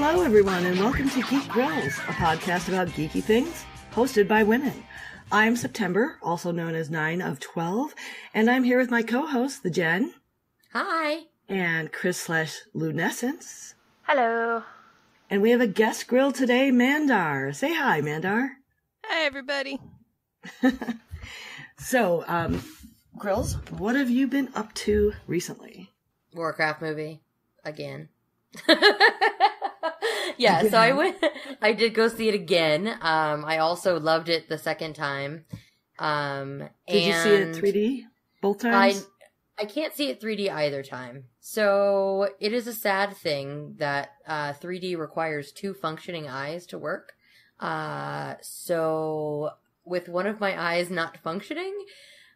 Hello, everyone, and welcome to Geek Grills, a podcast about geeky things hosted by women. I'm September, also known as 9 of 12, and I'm here with my co host, the Jen, Hi. and Chris slash Lunescence. Hello. And we have a guest grill today, Mandar. Say hi, Mandar. Hi, everybody. So, um, Grills, what have you been up to recently? Warcraft movie again. yeah, so I went I did go see it again. Um I also loved it the second time. Um Did you see it and 3D both I times? I can't see it 3D either time. So it is a sad thing that uh 3D requires two functioning eyes to work. Uh so with one of my eyes not functioning,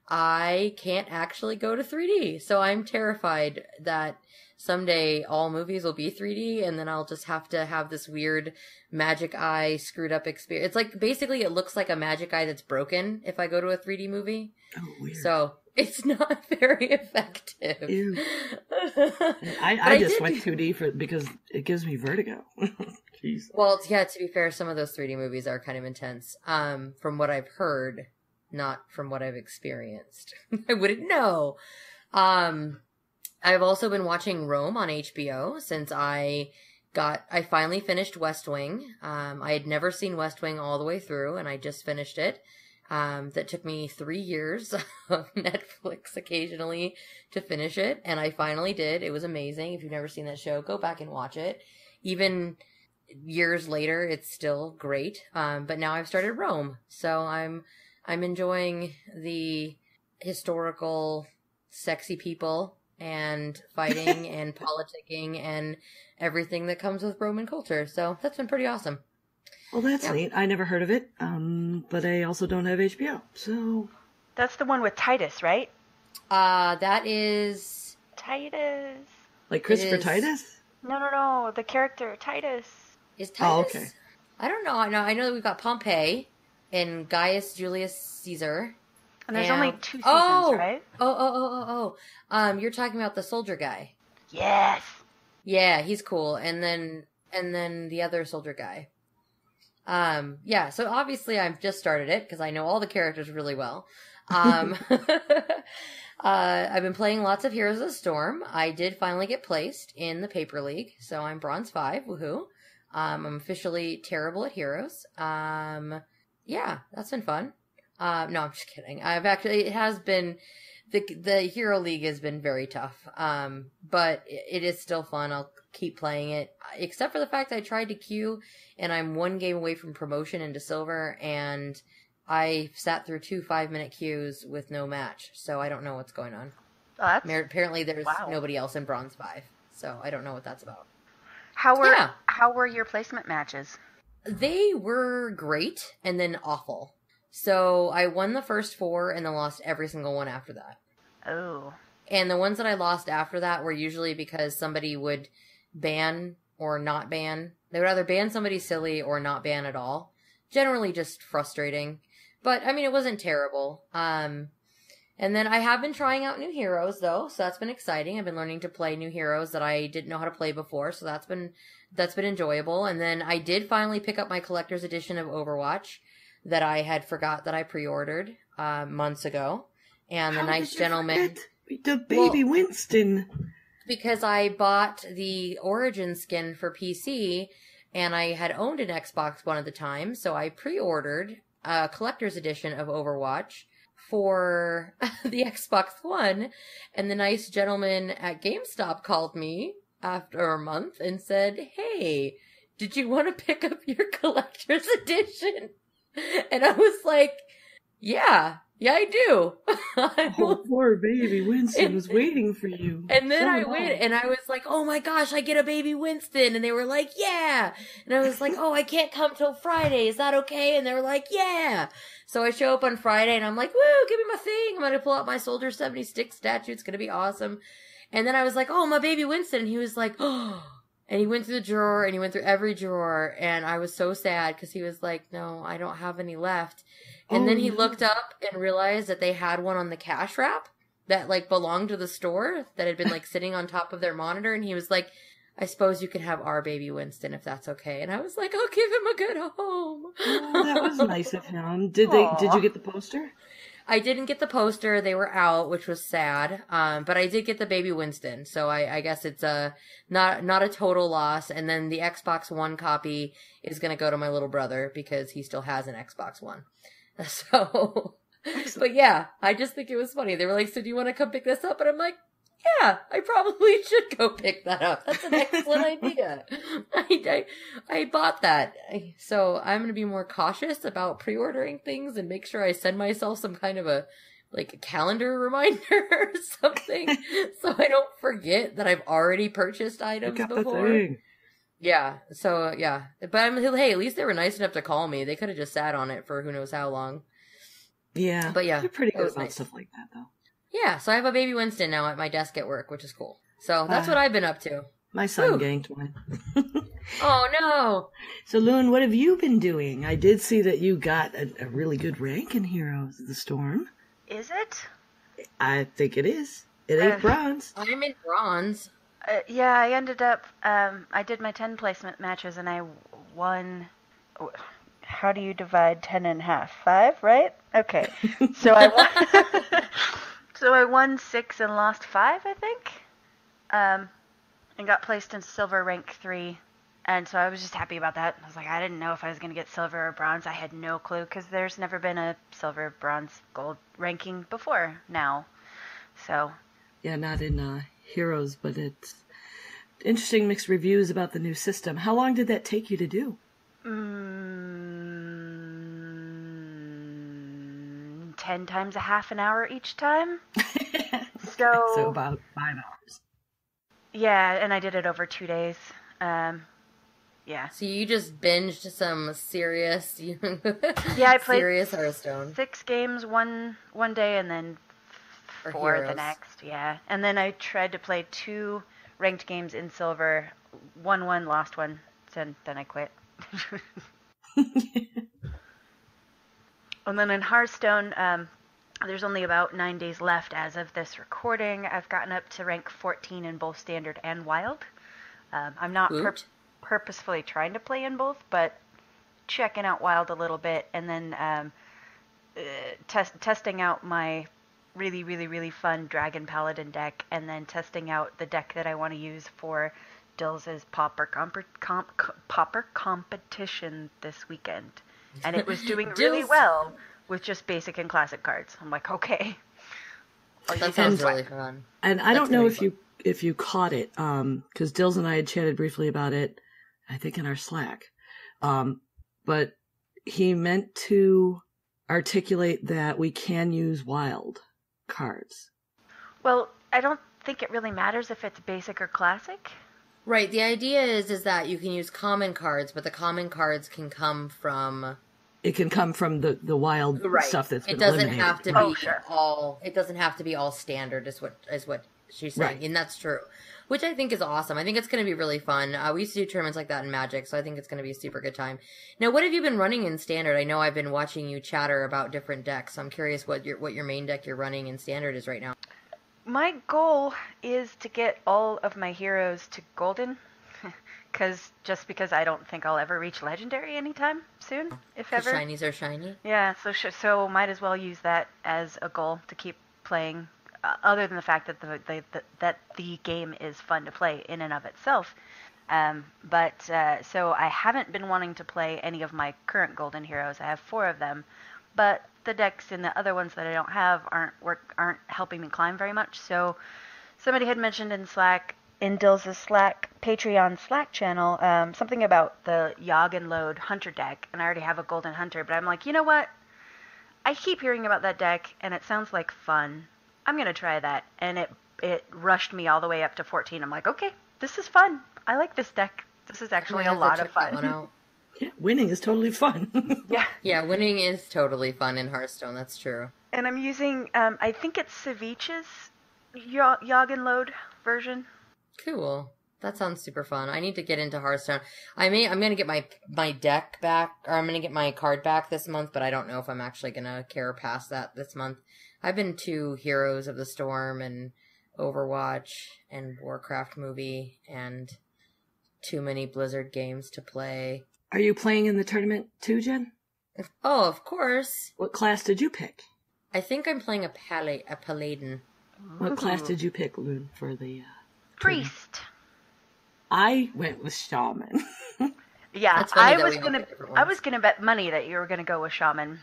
I can't actually go to 3D. So I'm terrified that someday all movies will be 3D and then I'll just have to have this weird magic eye screwed up experience. It's like basically it looks like a magic eye that's broken if I go to a 3D movie. oh, weird. So it's not very effective. Ew. But I, I just did went do- 2D for because it gives me vertigo. Jeez. Well, yeah, to be fair, some of those 3D movies are kind of intense. Um, from what I've heard, not from what I've experienced. I wouldn't know. Um, I've also been watching Rome on HBO since I got, I finally finished West Wing. Um, I had never seen West Wing all the way through and I just finished it. Um, that took me three years of Netflix occasionally to finish it. And I finally did. It was amazing. If you've never seen that show, go back and watch it. Even years later, it's still great. Um, but now I've started Rome, so I'm I'm enjoying the historical, sexy people and fighting and politicking and everything that comes with Roman culture. So that's been pretty awesome. Well, that's Yeah. neat. I never heard of it, um, but I also don't have HBO. So, That's the one with Titus, right? Uh, that is Titus. like Christopher is- Titus? No, no, no. The character Titus. is Titus. Oh, okay. I don't know. I know. I know that we've got Pompey and Gaius Julius Caesar. And there's Yeah. only two seasons, Oh! right? Oh, oh, oh, oh, oh. Um, you're talking about the soldier guy. Yes. Yeah, he's cool. And then and then the other soldier guy. Um, yeah, so obviously I've just started it because I know all the characters really well. Um Uh, I've been playing lots of Heroes of the Storm. I did finally get placed in the Paper League, so I'm Bronze 5, woohoo. Um, I'm officially terrible at Heroes. Um, yeah, that's been fun. Um, no, I'm just kidding. I've actually, it has been, the, the Hero League has been very tough. Um, but it, it is still fun. I'll keep playing it, except for the fact I tried to queue and I'm one game away from promotion into silver and I sat through two five minute queues with no match, so I don't know what's going on. Oh, Apparently, there's Wow. nobody else in bronze five, so I don't know what that's about. how were Yeah. how were your placement matches? They were great and then awful. So I won the first four and then lost every single one after that. Oh, And the ones that I lost after that were usually because somebody would ban or not ban. They would either ban somebody silly or not ban at all. Generally just frustrating. But I mean it wasn't terrible. Um and then I have been trying out new heroes though, so that's been exciting. I've been learning to play new heroes that I didn't know how to play before, so that's been that's been enjoyable. And then I did finally pick up my collector's edition of Overwatch that I had forgot that I pre-ordered uh, months ago. And the nice gentleman The baby Well- Winston. because I bought the Origin skin for PC and I had owned an Xbox One at the time, so I pre-ordered a collector's edition of Overwatch for the Xbox One, and the nice gentleman at GameStop called me after a month and said, "Hey, did you want to pick up your collector's edition?" And I was like, "Yeah, Yeah, I do. Oh, poor baby Winston And- was waiting for you. And then So I went and I was like, oh my gosh, I get a baby Winston. And they were like, yeah. And I was like, oh, I can't come till Friday. Is that okay? And they were like, yeah. So I show up on Friday and I'm like, woo, give me my thing. I'm going to pull out my Soldier 76 statue. It's going to be awesome. And then I was like, oh, my baby Winston. And he was like, oh. And he went through the drawer and he went through every drawer. And I was so sad because he was like, no, I don't have any left. And Oh, then he no. looked up and realized that they had one on the cash wrap that like belonged to the store that had been like sitting on top of their monitor. And he was like, I suppose you can have our baby Winston if that's okay. And I was like, I'll give him a good home. Oh, that was nice of him. Did they? Did you get the poster? I didn't get the poster; they were out, which was sad. Um, but I did get the baby Winston, so I, I guess it's a not not a total loss. And then the Xbox One copy is going to go to my little brother because he still has an Xbox One. So, but yeah, I just think it was funny. They were like, "So do you want to come pick this up?" And I'm like, "Yeah, I probably should go pick that up. That's an excellent idea." I, I I bought that, I- so I'm gonna be more cautious about pre-ordering things and make sure I send myself some kind of a like a calendar reminder or something, so I don't forget that I've already purchased items Look at the before. thing. Yeah, so yeah, but I'm hey, at least they were nice enough to call me. They could have just sat on it for who knows how long. Yeah, But yeah, they're pretty good about nice. stuff like that, though. Yeah, so I have a baby Winston now at my desk at work, which is cool. So that's Ah. what I've been up to. My son Whew. ganked mine. Oh no! So, Loon, what have you been doing? I did see that you got a, a really good rank in Heroes of the Storm. Is it? I think it is. It ain't Uh, bronze. I'm in bronze. Uh, yeah, I ended up. Um, I did my ten placement matches and I won. How do you divide ten in half? Five, right? Okay. So I won. so I won six and lost five, I think. Um, and got placed in silver rank three. And so I was just happy about that. I was like, I didn't know if I was going to get silver or bronze. I had no clue because there's never been a silver, bronze, gold ranking before now. So Yeah, not in uh, Heroes, but it's interesting mixed reviews about the new system. How long did that take you to do? Mm, ten times a half an hour each time. So, So about five hours. yeah, and I did it over two days. Um, yeah, So you just binged some serious, Yeah, I played- serious Hearthstone. six games one one day, and then For four the next. Yeah, and then I tried to play two ranked games in silver. Won one, lost one. Then then I quit. and then in Hearthstone, um, there's only about nine days left as of this recording. I've gotten up to rank 14 in both standard and wild. Um, I'm not pur- purposefully trying to play in both, but checking out wild a little bit, and then um, uh, test testing out my really really really fun dragon paladin deck, and then testing out the deck that I want to use for Dills's pauper comp- comp- pauper competition this weekend, and it was doing really well with just basic and classic cards. I'm like, okay. I'll That sounds this really fun. And I That's don't know gonna if be you if you caught it, um, because Dills and I had chatted briefly about it. I think in our Slack, um, but he meant to articulate that we can use wild cards. Well, I don't think it really matters if it's basic or classic. Right. The idea is is that you can use common cards, but the common cards can come from It can come from the the wild stuff that's it been doesn't eliminated. have to be Oh, sure. all it doesn't have to be all standard is what is what she's saying Right. and that's true which i think is awesome i think it's going to be really fun uh, we used to do tournaments like that in magic so i think it's going to be a super good time now what have you been running in standard i know i've been watching you chatter about different decks so i'm curious what your what your main deck you're running in standard is right now My goal is to get all of my heroes to golden, because just because I don't think I'll ever reach legendary anytime soon, if ever. shinies are shiny Yeah, so sh- so might as well use that as a goal to keep playing. Uh, other than the fact that the, the, the that the game is fun to play in and of itself. Um, but uh, so I haven't been wanting to play any of my current golden heroes. I have four of them, but the decks and the other ones that I don't have aren't work aren't helping me climb very much. So somebody had mentioned in Slack in Dill's Slack Patreon Slack channel um, something about the Yogg and Load Hunter deck, and I already have a Golden Hunter. But I'm like, you know what? I keep hearing about that deck, and it sounds like fun. I'm gonna try that, and it it rushed me all the way up to 14. I'm like, okay, this is fun. I like this deck. This is actually a I might have to lot of check that one fun. out. Yeah, winning is totally fun. Yeah, Yeah, winning is totally fun in Hearthstone. That's true. and I'm using um, I think it's Ceviche's Yo- Load version. Cool. That sounds super fun. I need to get into Hearthstone. I may I'm gonna get my my deck back or I'm gonna get my card back this month, but I don't know if I'm actually gonna care past that this month. I've been to Heroes of the Storm and Overwatch and Warcraft movie and too many Blizzard games to play. Are you playing in the tournament too, Jen? Oh, of course. What class did you pick? I think I'm playing a pala- a paladin. What class did you pick, Loon, for the? Uh... Priest. I went with shaman. Yeah, I was gonna I was gonna bet money that you were gonna go with shaman.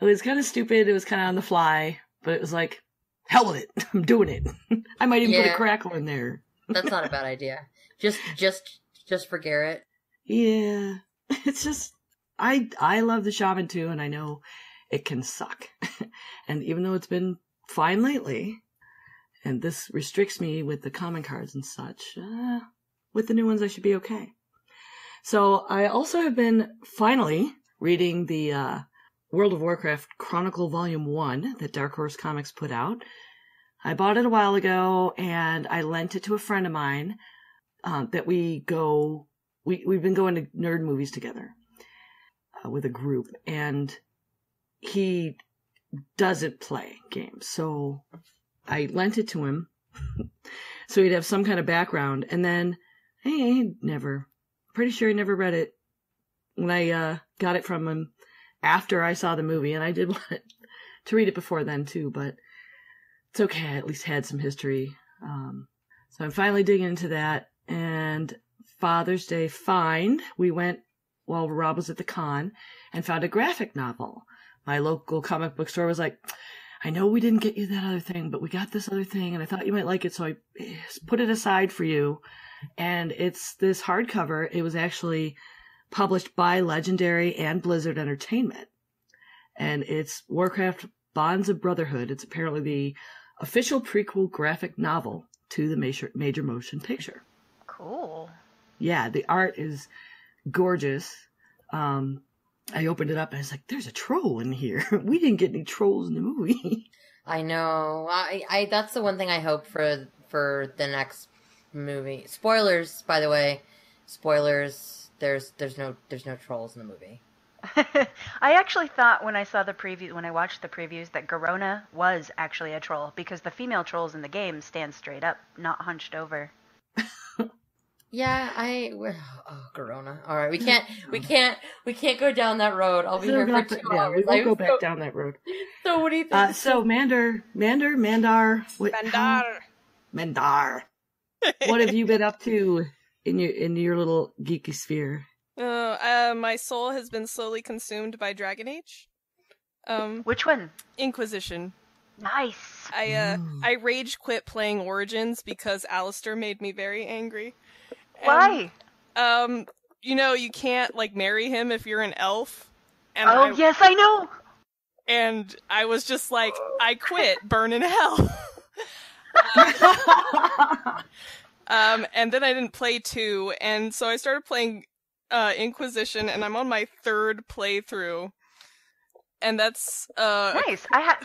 it was kind of stupid. It was kind of on the fly, but it was like, hell with it. I'm doing it. I might even put a crackle in there. That's not a bad idea. Just just just for Garrett. Yeah, it's just I I love the shaman too, and I know it can suck. and even though it's been fine lately, and this restricts me with the common cards and such, uh, with the new ones I should be okay. So I also have been finally reading the uh, World of Warcraft Chronicle Volume One that Dark Horse Comics put out. I bought it a while ago, and I lent it to a friend of mine um, that we go we we've been going to nerd movies together uh, with a group, and he doesn't play games, so I lent it to him, so he'd have some kind of background, and then he never, pretty sure he never read it when I uh, got it from him after I saw the movie, and I did want to read it before then too, but it's okay. I at least had some history. Um, so I'm finally digging into that, and Father's Day find, we went while Rob was at the con and found a graphic novel. My local comic book store was like, I know we didn't get you that other thing, but we got this other thing and I thought you might like it, so I eh, put it aside for you. And it's this hardcover. It was actually published by Legendary and Blizzard Entertainment. And it's Warcraft Bonds of Brotherhood. It's apparently the official prequel graphic novel to the major, major motion picture Cool. Yeah, the art is gorgeous. Um, I opened it up and I was like, "There's a troll in here. we didn't get any trolls in the movie." I know. I, I that's the one thing I hope for for the next movie. Spoilers, by the way. Spoilers. There's there's no there's no trolls in the movie. I actually thought when I saw the preview, when I watched the previews, that Garona was actually a troll because the female trolls in the game stand straight up, not hunched over. Yeah, I. we're- Oh, Garona. All right, we can't we can't we can't go down that road. I'll be So here for that- two yeah, hours. we won't I'm go back so, down that road. So many things. Uh, so Mander, Mander, Mandar, what, how- Mandar. What have you been up to in your in your little geeky sphere? Uh, uh, my soul has been slowly consumed by Dragon Age. Um, Which one? Inquisition. Nice. I uh, Mm. I rage quit playing Origins because Alistair made me very angry. Why? Um, you know, you can't like marry him if you're an elf. And oh I, yes, I know. and I was just like, I quit, burn in hell. Um, and then I didn't play two, and so I started playing uh, Inquisition, and I'm on my third playthrough, and that's uh Nice. I had.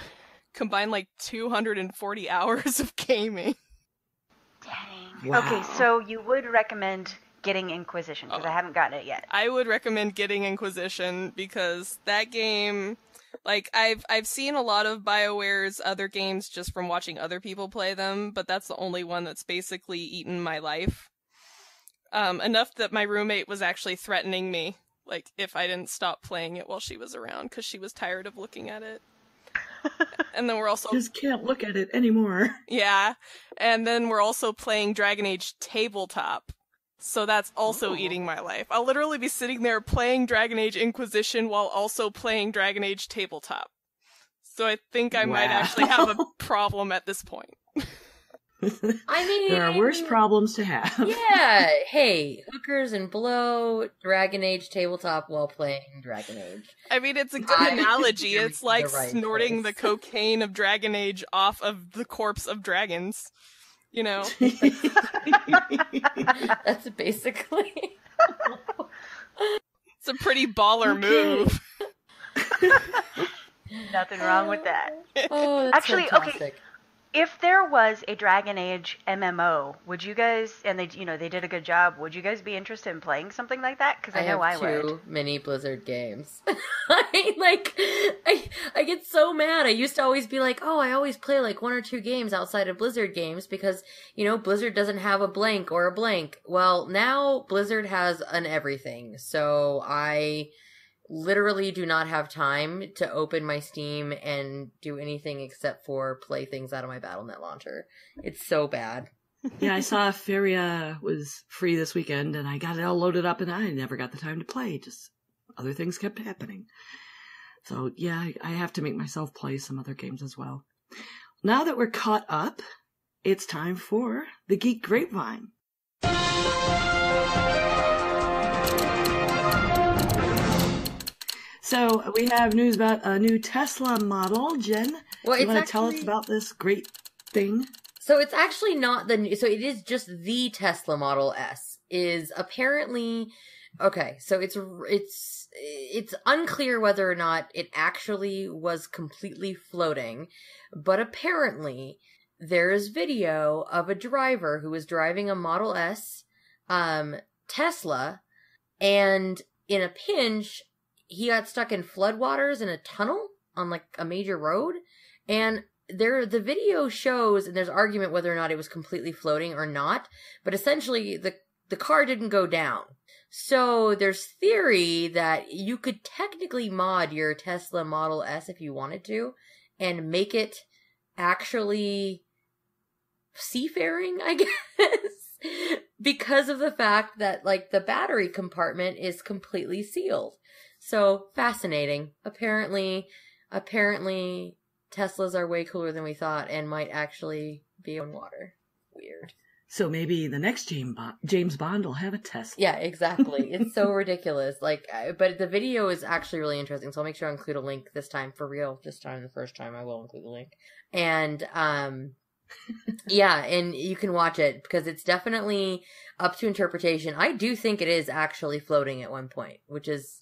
combined like 240 hours of gaming. Dang. Wow. Okay, so you would recommend getting Inquisition because I haven't gotten it yet. I would recommend getting Inquisition because that game, like I've I've seen a lot of BioWare's other games just from watching other people play them, but that's the only one that's basically eaten my life. Um, enough that my roommate was actually threatening me, like if I didn't stop playing it while she was around, because she was tired of looking at it. and then we're also Just can't look at it anymore. yeah, and then we're also playing Dragon Age Tabletop. So that's also Oh. eating my life. I'll literally be sitting there playing Dragon Age Inquisition while also playing Dragon Age Tabletop. So I think I might actually have a problem at this point. I mean, there are worse problems to have. yeah. Hey, hookers and blow Dragon Age tabletop while playing Dragon Age. I mean, it's a good I- analogy. It's like the right snorting the cocaine of Dragon Age off of the corpse of dragons. You know, That's basically. it's a pretty baller Okay. move. Nothing wrong with that. Oh, that's Actually, okay. If there was a Dragon Age MMO, would you guys and they you know they did a good job? Would you guys be interested in playing something like that? Because I, know I would. mini Blizzard games. I like, I I get so mad. I used to always be like, oh, I always play like one or two games outside of Blizzard games because you know Blizzard doesn't have a blank or a blank. Well, now Blizzard has an everything, so I literally do not have time to open my Steam and do anything except for play things out of my BattleNet launcher. It's so bad. yeah, I saw Faeria was free this weekend, and I got it all loaded up, and I never got the time to play. Just other things kept happening. So yeah, I- I have to make myself play some other games as well. Now that we're caught up, it's time for the Geek Grapevine. So we have news about a new Tesla model. Jen, Well, you want to tell us about this great thing? So it's actually not the new, so it is just the Tesla Model S is apparently okay. So it's it's it's unclear whether or not it actually was completely floating, but apparently there is video of a driver who was driving a Model S um Tesla and in a pinch he got stuck in floodwaters in a tunnel on like a major road. And there the video shows and there's argument whether or not it was completely floating or not but essentially the the car didn't go down. So there's theory that you could technically mod your tesla model s if you wanted to and make it actually seafaring i guess because of the fact that like the battery compartment is completely sealed so fascinating apparently apparently Teslas are way cooler than we thought and might actually be on water. Weird. So maybe the next James Bond, James Bond will have a Tesla. Yeah, exactly. it's so ridiculous. Like, but the video is actually really interesting. So I'll make sure I include a link this time for real. This time, the first time, I will include the link. And, um, yeah, and you can watch it because it's definitely up to interpretation. I do think it is actually floating at one point, which is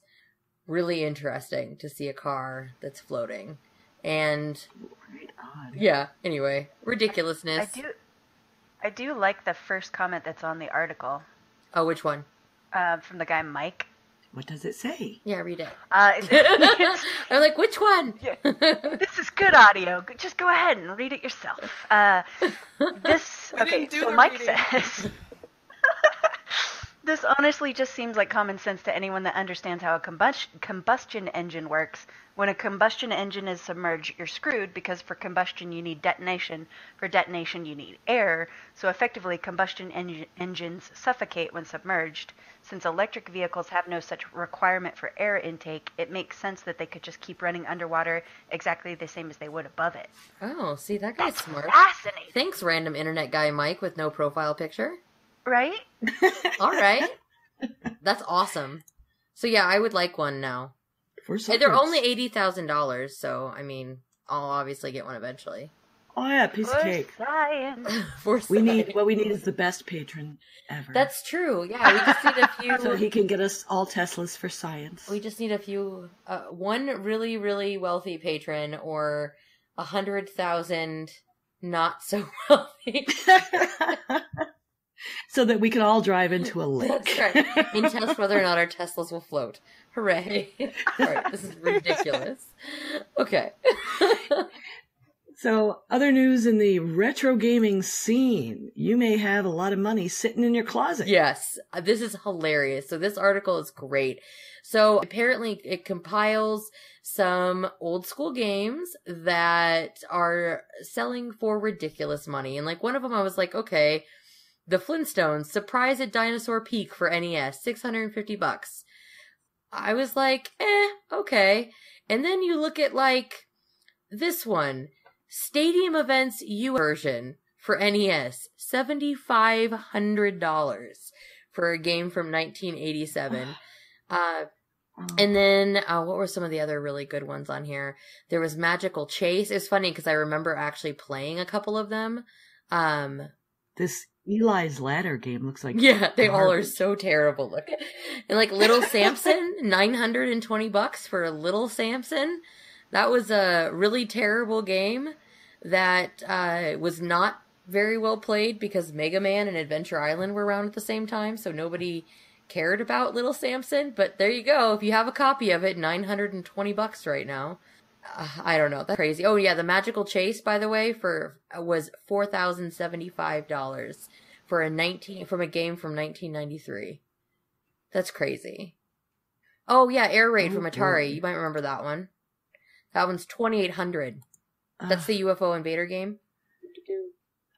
really interesting to see a car that's floating. And Right on. yeah, anyway, ridiculousness. I do, I do like the first comment that's on the article Oh, which one? uh, from the guy Mike. What does it say? Yeah, read it. Uh, I'm like, which one? Yeah. this is good audio. Just go ahead and read it yourself. Uh, this We okay. didn't do So the Mike reading. says. This honestly just seems like common sense to anyone that understands how a combustion combustion engine works. When a combustion engine is submerged, you're screwed because for combustion you need detonation. For detonation you need air. So effectively, combustion en- engines suffocate when submerged. Since electric vehicles have no such requirement for air intake, it makes sense that they could just keep running underwater exactly the same as they would above it. oh, see, that guy's That's smart. fascinating, Thanks, random internet guy Mike with no profile picture. Right? All right. That's awesome. So yeah, I would like one now. For And They're science. only eighty thousand dollars, so I mean, I'll obviously get one eventually. Oh yeah, piece of cake. science. For We need what we need is the best patron ever. That's true. Yeah, we just need a few. so he can get us all Teslas for science. We just need a few, uh, one really, really wealthy patron or a hundred thousand not so wealthy. So that we can all drive into a lake. That's right. And test whether or not our Teslas will float. Hooray. Alright, this is ridiculous. Okay. So, other news in the retro gaming scene. You may have a lot of money sitting in your closet. yes, uh, this is hilarious. So this article is great. So apparently it compiles some old school games that are selling for ridiculous money. And like one of them I was like, okay, The Flintstones Surprise at Dinosaur Peak for NES, 650 bucks. I was like, eh, okay. And then you look at like this one, Stadium Events U version for NES. $7,500 for a game from 1987. Uh, Oh. and then, uh, what were some of the other really good ones on here? There was Magical Chase. It's funny because I remember actually playing a couple of them. Um, this Eli's Ladder game looks like yeah, they all are so terrible looking. And like Little Samson, 920 bucks for a Little Samson. That was a really terrible game that uh, was not very well played because Mega Man and Adventure Island were around at the same time, so nobody cared about Little Samson. But there you go. If you have a copy of it, 920 bucks right now. Uh, I don't know. That's crazy. Oh yeah, the Magical Chase, by the way, for was four thousand seventy five dollars for a nineteen from a game from nineteen ninety three. That's crazy. Oh yeah, Air Raid from Atari. You might remember that one. That one's twenty eight hundred. That's the UFO Invader game.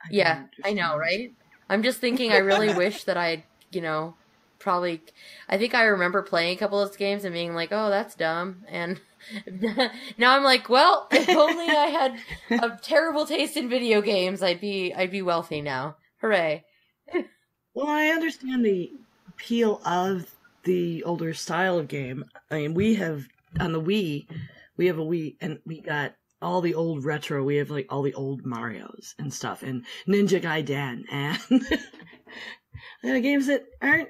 I Yeah, I know, right? I'm just thinking. I really wish that I, you know, probably. I think I remember playing a couple of those games and being like, "Oh, that's dumb," and now I'm like, "Well, if only I had a terrible taste in video games, I'd be, I'd be wealthy now. Hooray!" Well, I understand the appeal of the older style of game. I mean, we have on the Wii, we have a Wii, and we got all the old retro. We have like all the old Mario's and stuff, and Ninja Gaiden, and uh, games that aren't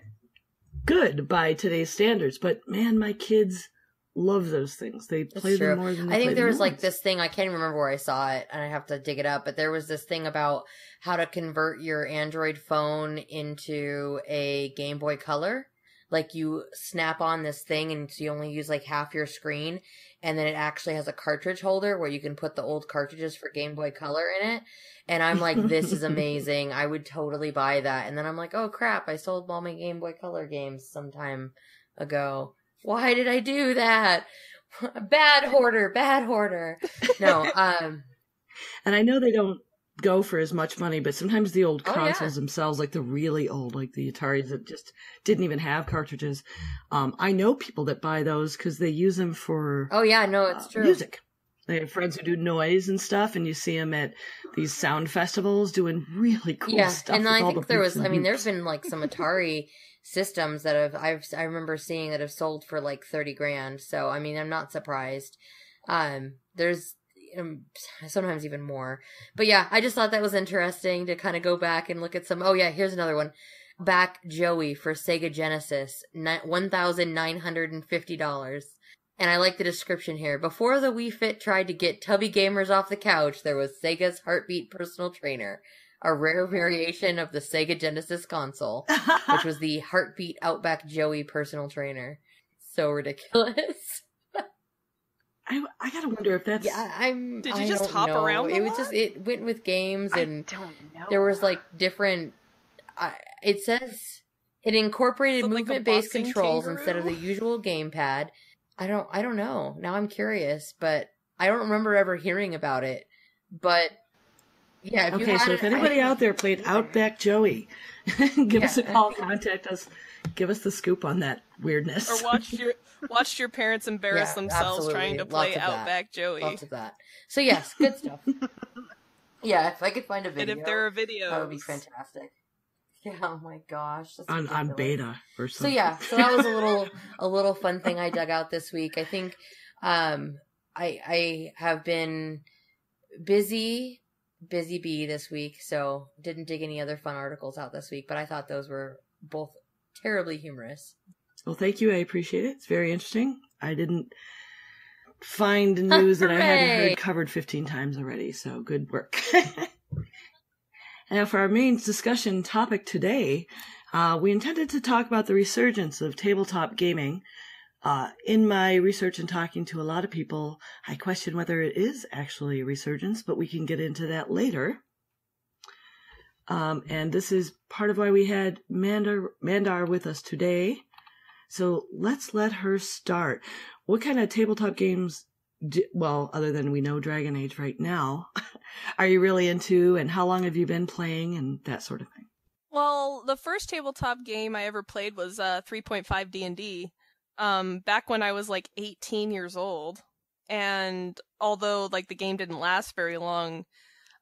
good by today's standards. But man, my kids love those things. They play them more than they I think there was like this thing I can't remember where I saw it, and I have to dig it up. But there was this thing about how to convert your Android phone into a Game Boy Color. Like you snap on this thing, and so you only use like half your screen, and then it actually has a cartridge holder where you can put the old cartridges for Game Boy Color in it. And I'm like, this is amazing. I would totally buy that. And then I'm like, oh crap, I sold all my Game Boy Color games some time ago. Why did I do that? bad hoarder, bad hoarder. No, um, And I know they don't go for as much money, but sometimes the old Oh, yeah. consoles themselves, like the really old, like the Ataris that just didn't even have cartridges, um, I know people that buy those because they use them for oh yeah, no, it's uh, true. music. They have friends who do noise and stuff, and you see them at these sound festivals doing really cool yeah, stuff. and with I think the there was. I mean, there's been like some Atari systems that have I've I remember seeing that have sold for like thirty grand. So I mean, I'm not surprised. Um, there's um, sometimes even more, but yeah, I just thought that was interesting to kind of go back and look at some. Oh yeah, here's another one. Back Joey for Sega Genesis, one thousand nine hundred and fifty dollars. And I like the description here. Before the Wii Fit tried to get tubby gamers off the couch, there was Sega's Heartbeat personal trainer, a rare variation of the Sega Genesis console, which was the Heartbeat Outback Joey personal trainer. So ridiculous. I, I gotta wonder if that's. Yeah, I'm. Did you I just hop know. around a It was lot? just it went with games I and don't know. there was like different. I it says it incorporated Is it like movement-based controls kangaroo? instead of the usual gamepad. I don't. I don't know. Now I'm curious, but I don't remember ever hearing about it. But yeah, if you Okay, had so it, if anybody I- out there played Outback Joey, give us a call, contact us, give us the scoop on that weirdness. Or watched your watched your parents embarrass Yeah, themselves trying to absolutely. play Lots of that. Outback Joey. lots of that. So yes, good stuff. yeah, if I could find a video, and video, if there are videos, that would be fantastic. Yeah. Oh my gosh. That's on on beta or something. So yeah, so that was a little a little fun thing I dug out this week. I think um I I have been busy busy bee this week, so didn't dig any other fun articles out this week, but I thought those were both terribly humorous. Well, thank you. I appreciate it. It's very interesting. I didn't find news that I hadn't heard covered 15 times already, so good work. now, for our main discussion topic today, uh, we intended to talk about the resurgence of tabletop gaming. Uh, in my research and talking to a lot of people, I question whether it is actually a resurgence, but we can get into that later. Um, and this is part of why we had Mandar, Mandar with us today. So let's let her start. What kind of tabletop games, do, well, other than we know Dragon Age right now, are you really into and how long have you been playing and that sort of thing? Well, the first tabletop game I ever played was uh 3.5 D&D. Um back when I was like 18 years old. And although like the game didn't last very long,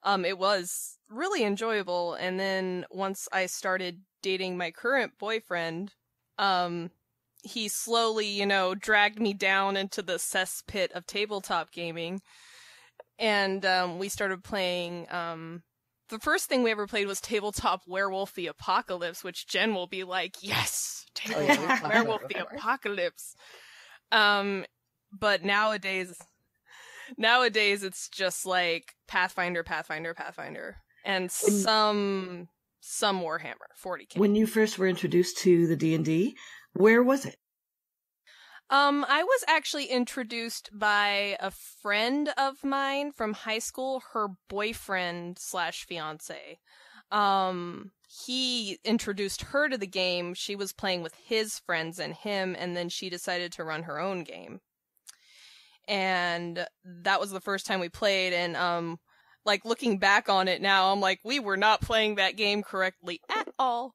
um it was really enjoyable. And then once I started dating my current boyfriend, um, he slowly, you know, dragged me down into the cesspit of tabletop gaming. And um, we started playing. Um, the first thing we ever played was Tabletop Werewolf the Apocalypse, which Jen will be like, yes, Oh, yeah, Tabletop Werewolf the. Apocalypse. Um, but nowadays, nowadays it's just like Pathfinder, Pathfinder, Pathfinder, and some some Warhammer 40k. When you first were introduced to the D and D, where was it? Um, I was actually introduced by a friend of mine from high school, her boyfriend slash fiance. Um, he introduced her to the game. She was playing with his friends and him, and then she decided to run her own game. And that was the first time we played, and um, like looking back on it now, I'm like, we were not playing that game correctly at all.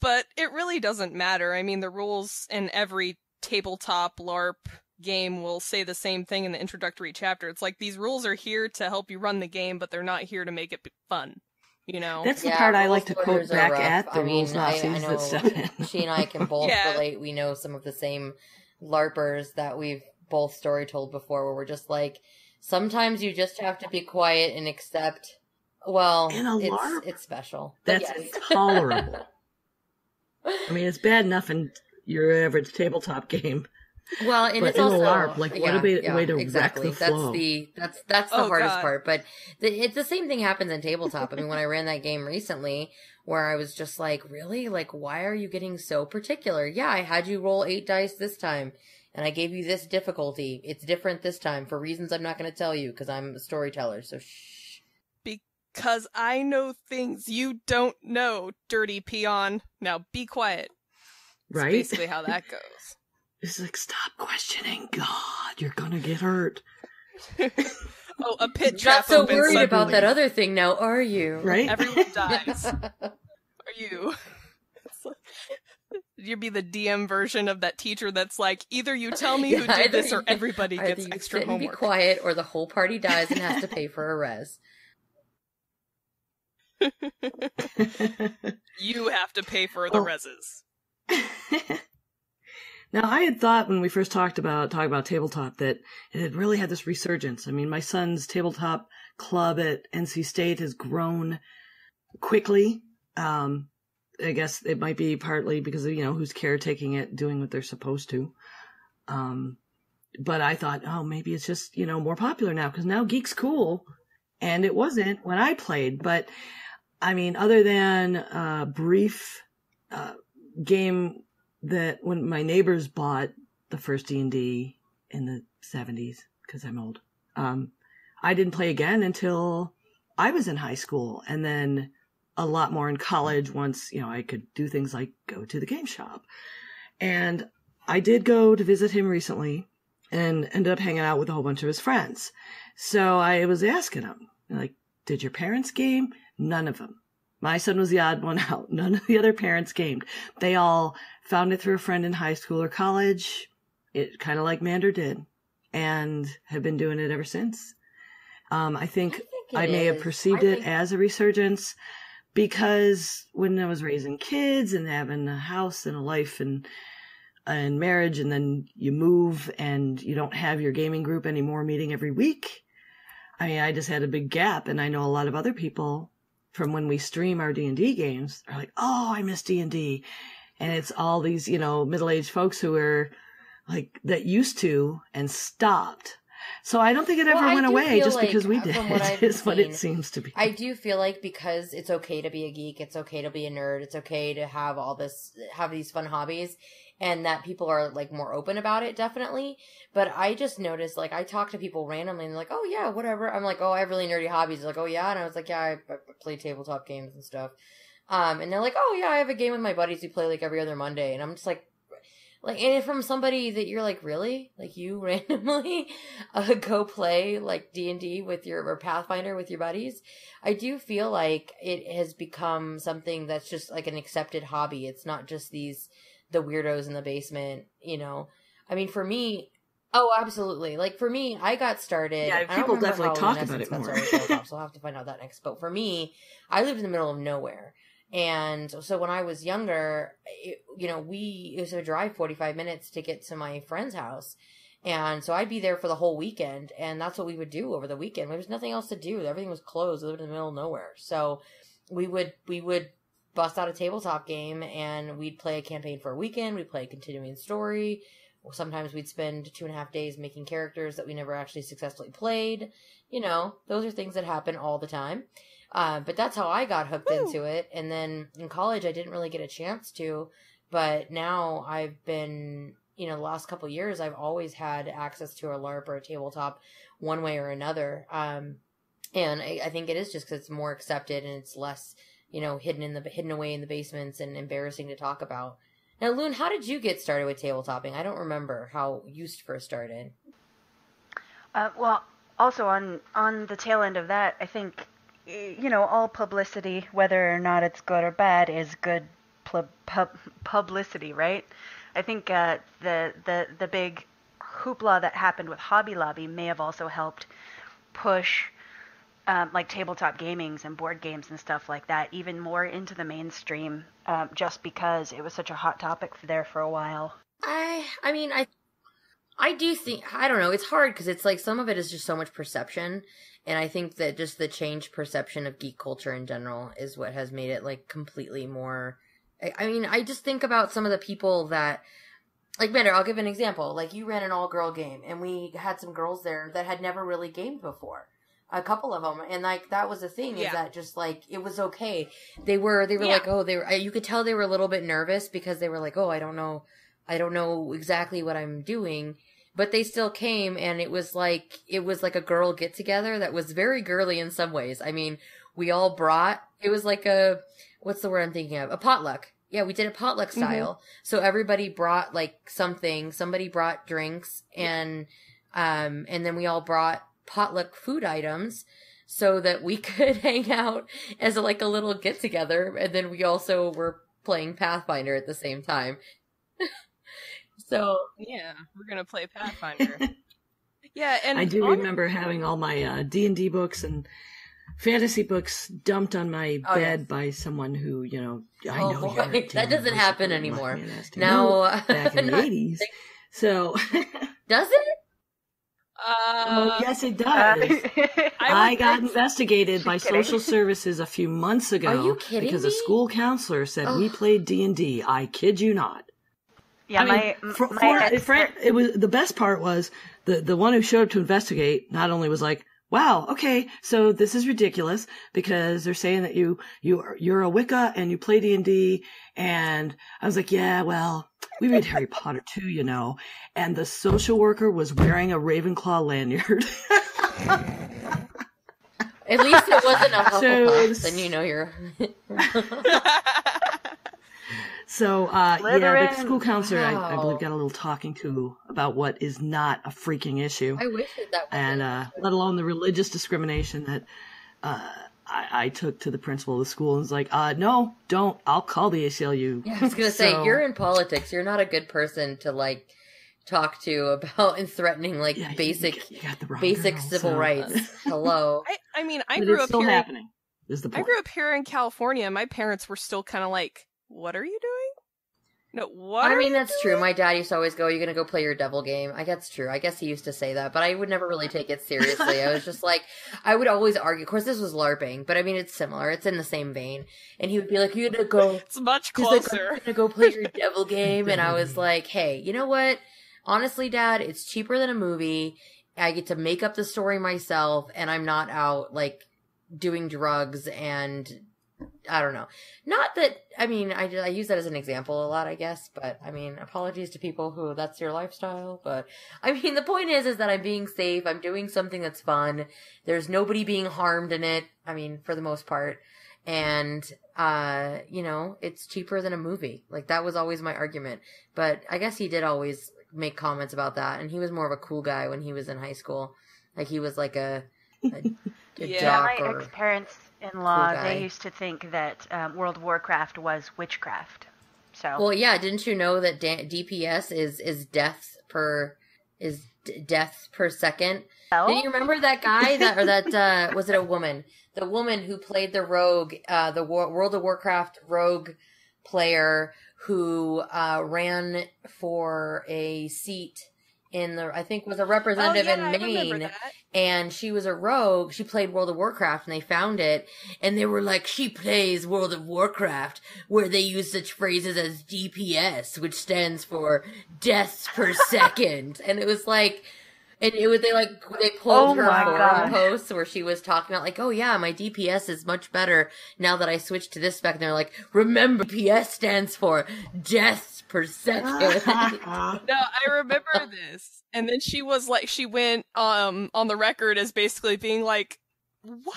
But it really doesn't matter. I mean, the rules in every tabletop LARP game will say the same thing in the introductory chapter. It's like these rules are here to help you run the game, but they're not here to make it b- fun. You know? That's the Yeah, part I like to quote back rough. at the I mean, rules I- I know that step in. she and I can both Yeah. relate. We know some of the same LARPers that we've both story told before where we're just like, sometimes you just have to be quiet and accept, well, In a it's, LARP? it's special. That's yes. intolerable. I mean, it's bad enough in your average tabletop game. Well, and But it's in a also LARP, like, what a yeah, way- way to yeah, wreck exactly. the That's the that's that's the Oh, hardest God. part. But the, it's the same thing happens in tabletop. I mean, when I ran that game recently, where I was just like, really, like, why are you getting so particular? Yeah, I had you roll eight dice this time, and I gave you this difficulty. It's different this time for reasons I'm not going to tell you because I'm a storyteller. So shh. Because I know things you don't know, dirty peon. Now be quiet. That's Right? basically how that goes. It's like, stop questioning God. You're gonna get hurt. oh, a pit trap. Not trap so opens worried about that other thing now, are you? Right? Everyone dies. Are you? Like- You'd be the DM version of that teacher that's like, either you tell me who did this or everybody gets you extra sit and be quiet, or the whole party dies and has to pay for a res. You have to pay for the Oh. reses. now, I had thought when we first talked about talk about tabletop that it had really had this resurgence. I mean, my son's tabletop club at NC State has grown quickly. Um, I guess it might be partly because of you know who's caretaking it, doing what they're supposed to. Um, but I thought, oh, maybe it's just you know more popular now because now geek's cool, and it wasn't when I played. But I mean, other than a brief uh, game that when my neighbors bought the first D and D in the seventies because I'm old, um, I didn't play again until I was in high school, and then a lot more in college once you know I could do things like go to the game shop, and I did go to visit him recently, and ended up hanging out with a whole bunch of his friends. So I was asking him like, "Did your parents game?" None of them. My son was the odd one out. None of the other parents gamed. They all found it through a friend in high school or college. It kind of like Mander did, and have been doing it ever since. Um, I think think I may have perceived I it think- as a resurgence because when I was raising kids and having a house and a life and and marriage, and then you move and you don't have your gaming group anymore meeting every week. I mean, I just had a big gap, and I know a lot of other people from when we stream our D and D games are like, "Oh, I miss D and D," and it's all these you know middle aged folks who are like that used to and stopped. So I don't think it ever Well, went away just like, because we uh, did. what Is what it seems to be. I do feel like because it's okay to be a geek, it's okay to be a nerd, it's okay to have all this, have these fun hobbies, and that people are like more open about it, definitely. But I just noticed, like, I talk to people randomly and they're like, oh yeah, whatever. I'm like, oh, I have really nerdy hobbies. They're like, oh yeah. And I was like, yeah, I, I play tabletop games and stuff. Um, and they're like, oh yeah, I have a game with my buddies we play like every other Monday. And I'm just like, like, and from somebody that you're like, really? Like, you randomly uh, go play like D and D with your or Pathfinder with your buddies? I do feel like it has become something that's just like an accepted hobby. It's not just these the weirdos in the basement, you know. I mean, for me, Oh, absolutely. Like for me, I got started. Yeah, people definitely talk about it more. started with Tabletop, so I'll have to find out that next. But for me, I lived in the middle of nowhere. And so when I was younger, it, you know, we used to drive 45 minutes to get to my friend's house. And so I'd be there for the whole weekend. And that's what we would do over the weekend. There was nothing else to do. Everything was closed. We lived in the middle of nowhere. So we would, we would bust out a tabletop game and we'd play a campaign for a weekend. We'd play a continuing story. Sometimes we'd spend two and a half days making characters that we never actually successfully played. You know, those are things that happen all the time. Uh, but that's how I got hooked Woo. into it. And then in college, I didn't really get a chance to. But now I've been, you know, the last couple of years, I've always had access to a LARP or a tabletop one way or another. Um, and I, I think it is just because it's more accepted and it's less, you know, hidden in the hidden away in the basements and embarrassing to talk about. Now, Loon, how did you get started with tabletopping? I don't remember how you first started. Uh, well, also on on the tail end of that, I think you know all publicity, whether or not it's good or bad, is good pub, pub, publicity, right? I think uh, the the the big hoopla that happened with Hobby Lobby may have also helped push um, like tabletop gamings and board games and stuff like that even more into the mainstream, um, just because it was such a hot topic there for a while. I I mean I I do think I don't know, it's hard cuz it's like some of it is just so much perception and I think that just the changed perception of geek culture in general is what has made it like completely more I, I mean, I just think about some of the people that like Mander, I'll give an example. Like you ran an all girl game and we had some girls there that had never really gamed before. A couple of them, and like that was the thing is that just like it was okay. They were they were Yeah. like oh they were you could tell they were a little bit nervous because they were like oh I don't know I don't know exactly what I'm doing. But they still came and it was like it was like a girl get together that was very girly in some ways. I mean, we all brought it was like a what's the word I'm thinking of? A potluck. Yeah, we did a potluck Mm-hmm. style. So everybody brought like something, somebody brought drinks and um and then we all brought potluck food items so that we could hang out as like a little get together and then we also were playing Pathfinder at the same time. so Yeah, we're gonna play Pathfinder. yeah, and I do on- remember having all my uh, D and D books and fantasy books dumped on my Oh, bed yes. by someone who you know I Oh, know boy. you're That doesn't happen anymore. locked me in as to- now No, back in the not- eighties. So, does it? Uh, oh yes, it Uh, does. I I, got investigated by kidding. social services a few months ago Are you kidding because me? a school counselor said we played D and D. I kid you not. Yeah, I my, mean, for, my for- ex- for- it was the best part was the the one who showed up to investigate not only was like, "Wow, okay, so this is ridiculous because they're saying that you you are, you're a Wicca and you play D and D," and I was like, "Yeah, well, we read Harry Potter too, you know." And the social worker was wearing a Ravenclaw lanyard. At least it wasn't a So Hufflepuff. it's- then you know you're. So, uh, yeah, the school counselor, I, I believe, got a little talking to about what is not a freaking issue. I wish that that was. and uh, let alone the religious discrimination that uh, I, I took to the principal of the school and was like, uh, no, don't. I'll call the ACLU. yeah, I was gonna say you're in politics. You're not a good person to like talk to about and threatening like Yeah, basic you got the wrong basic girl, civil so- rights. Hello. I, I mean, I But grew it's up still here. happening. Is the I grew up here in California. My parents were still kind of like, "What are you doing?" No, what? I mean, that's true. My dad used to always go, "You're gonna go play your devil game." I guess true. I guess he used to say that, but I would never really take it seriously. I was just like, I would always argue. Of course, this was LARPing, but I mean, it's similar. It's in the same vein. And he would be like, "You're gonna go It's much He's like, closer. I'm gonna go play your devil game, and I was like, hey, you know what? Honestly, Dad, it's cheaper than a movie. I get to make up the story myself, and I'm not out like doing drugs and I don't know. Not that I mean, I I use that as an example a lot, I guess. But I mean, apologies to people who that's your lifestyle. But I mean, the point is, is that I'm being safe. I'm doing something that's fun. There's nobody being harmed in it. I mean, for the most part and uh you know it's cheaper than a movie like that was always my argument but i guess he did always make comments about that and he was more of a cool guy when he was in high school like he was like a, a, a Yeah, Yeah, jock my or ex-parents-in-law, cool they used to think that um, World of Warcraft was witchcraft. So well yeah didn't you know that da- dps is is deaths per is d- deaths per second. Well, Do you remember that guy that or that uh was it a woman? The woman who played the rogue, uh the War- World of Warcraft rogue player who uh ran for a seat in the I think was a Oh, representative yeah, in Maine and she was a rogue. She played World of Warcraft and they found it and they were like, she plays World of Warcraft where they use such phrases as DPS, which stands for deaths per second. And it was like, and it was, they like, they pulled Oh her my forum gosh. posts where she was talking about like, oh yeah, my DPS is much better now that I switched to this spec. And they're like, remember PS stands for deaths per second. No, I remember this. And then she was like, she went um on the record as basically being like, "What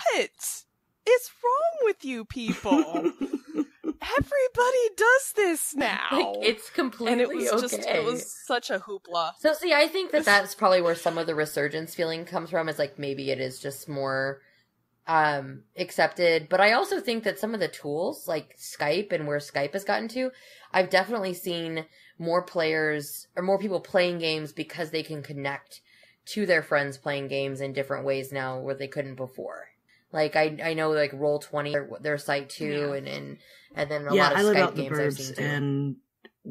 is wrong with you people? Everybody does this now." like, it's completely and it was okay. just it was such a hoopla. So see, I think that that's probably where some of the resurgence feeling comes from. Is like maybe it is just more um accepted, but I also think that some of the tools like Skype and where Skype has gotten to, I've definitely seen more players or more people playing games because they can connect to their friends playing games in different ways now where they couldn't before. Like I I know like Roll Twenty their, their site too, Yeah. and and and then a yeah, lot of I live Skype out in the games I've seen too. and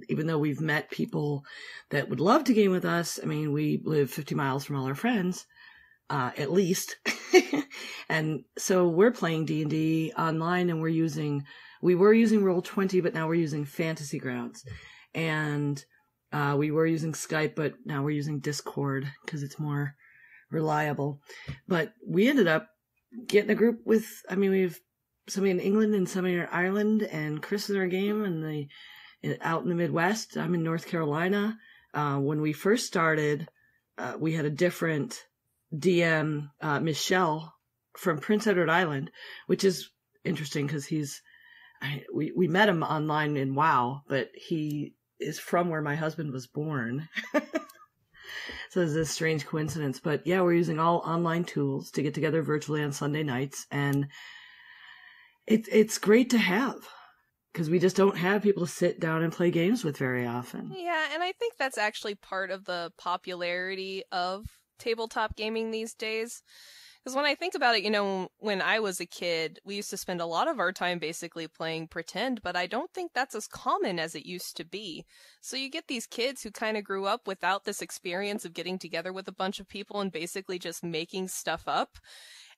even though we've met people that would love to game with us, I mean, we live 50 miles from all our friends, uh, at least, and so we're playing D and D online, and we're using we were using Roll 20, but now we're using Fantasy Grounds, and uh, we were using Skype, but now we're using Discord because it's more reliable. But we ended up getting a group with, I mean, we've somebody in England and somebody in Ireland, and Chris is our game, and the in- out in the Midwest. I'm in North Carolina. Uh, when we first started, uh, we had a different DM, uh, Michelle from Prince Edward Island, which is interesting because he's I, we we met him online in WoW, but he is from where my husband was born. so it's a strange coincidence. But yeah, we're using all online tools to get together virtually on Sunday nights, and it's it's great to have because we just don't have people to sit down and play games with very often. Yeah, and I think that's actually part of the popularity of tabletop gaming these days. Because when I think about it, you know, when I was a kid, we used to spend a lot of our time basically playing pretend, but I don't think that's as common as it used to be. So you get these kids who kind of grew up without this experience of getting together with a bunch of people and basically just making stuff up.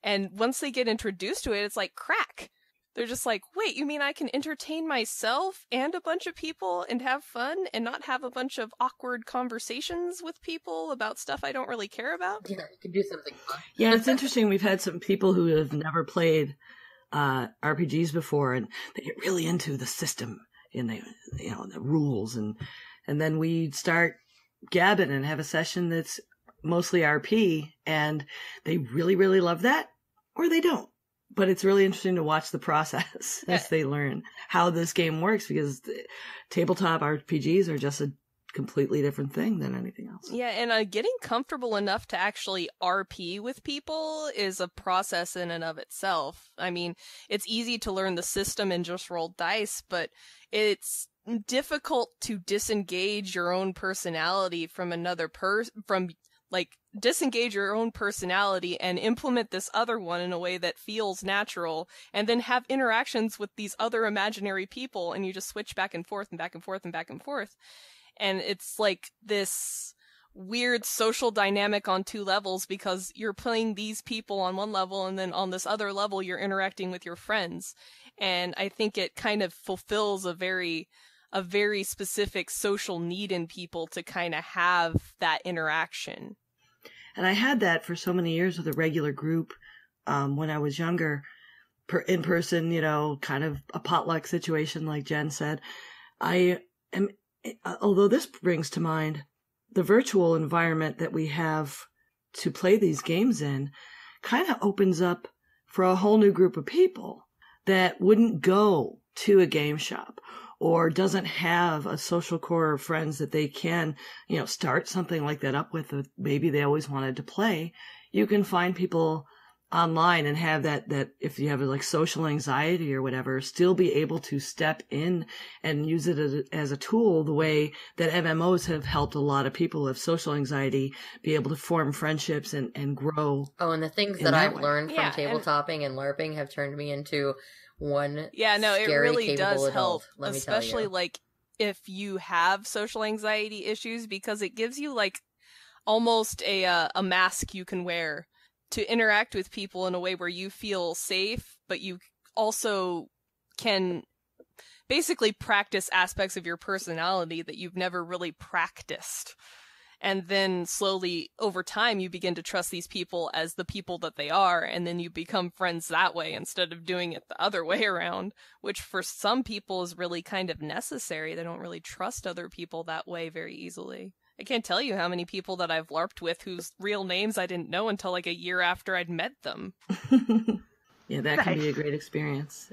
And once they get introduced to it, it's like crack. They're just like, wait, you mean I can entertain myself and a bunch of people and have fun and not have a bunch of awkward conversations with people about stuff I don't really care about? yeah, you could do something fun. Yeah, it's interesting. We've had some people who have never played uh, RPGs before, and they get really into the system and the you know the rules, and and then we start gabbing and have a session that's mostly RP, and they really really love that, or they don't. But it's really interesting to watch the process as they learn how this game works because the tabletop RPGs are just a completely different thing than anything else. Yeah, and uh, getting comfortable enough to actually RP with people is a process in and of itself. I mean, it's easy to learn the system and just roll dice, but it's difficult to disengage your own personality from another person, from like disengage your own personality and implement this other one in a way that feels natural and then have interactions with these other imaginary people and you just switch back and forth and back and forth and back and forth. And it's like this weird social dynamic on two levels because you're playing these people on one level and then on this other level you're interacting with your friends. And i think it kind of fulfills a very a very specific social need in people to kind of have that interaction And I had that for so many years with a regular group um, when I was younger, per, in person, you know, kind of a potluck situation, like Jen said. I am, although this brings to mind the virtual environment that we have to play these games in, kind of opens up for a whole new group of people that wouldn't go to a game shop or doesn't have a social core of friends that they can, you know, start something like that up with that maybe they always wanted to play. You can find people online and have that that if you have like social anxiety or whatever still be able to step in and use it as, as a tool the way that mmos have helped a lot of people with social anxiety be able to form friendships and and grow Oh, and the things that, that I've way. learned from Yeah, and- tabletopping and LARPing have turned me into one. Yeah, no, it really does adult, help, let me tell especially like if you have social anxiety issues because it gives you like almost a uh, a mask you can wear to interact with people in a way where you feel safe, but you also can basically practice aspects of your personality that you've never really practiced. And then slowly over time, you begin to trust these people as the people that they are, and then you become friends that way instead of doing it the other way around, which for some people is really kind of necessary. They don't really trust other people that way very easily. I can't tell you how many people that I've LARPed with whose real names I didn't know until like a year after I'd met them. yeah, that can be a great experience.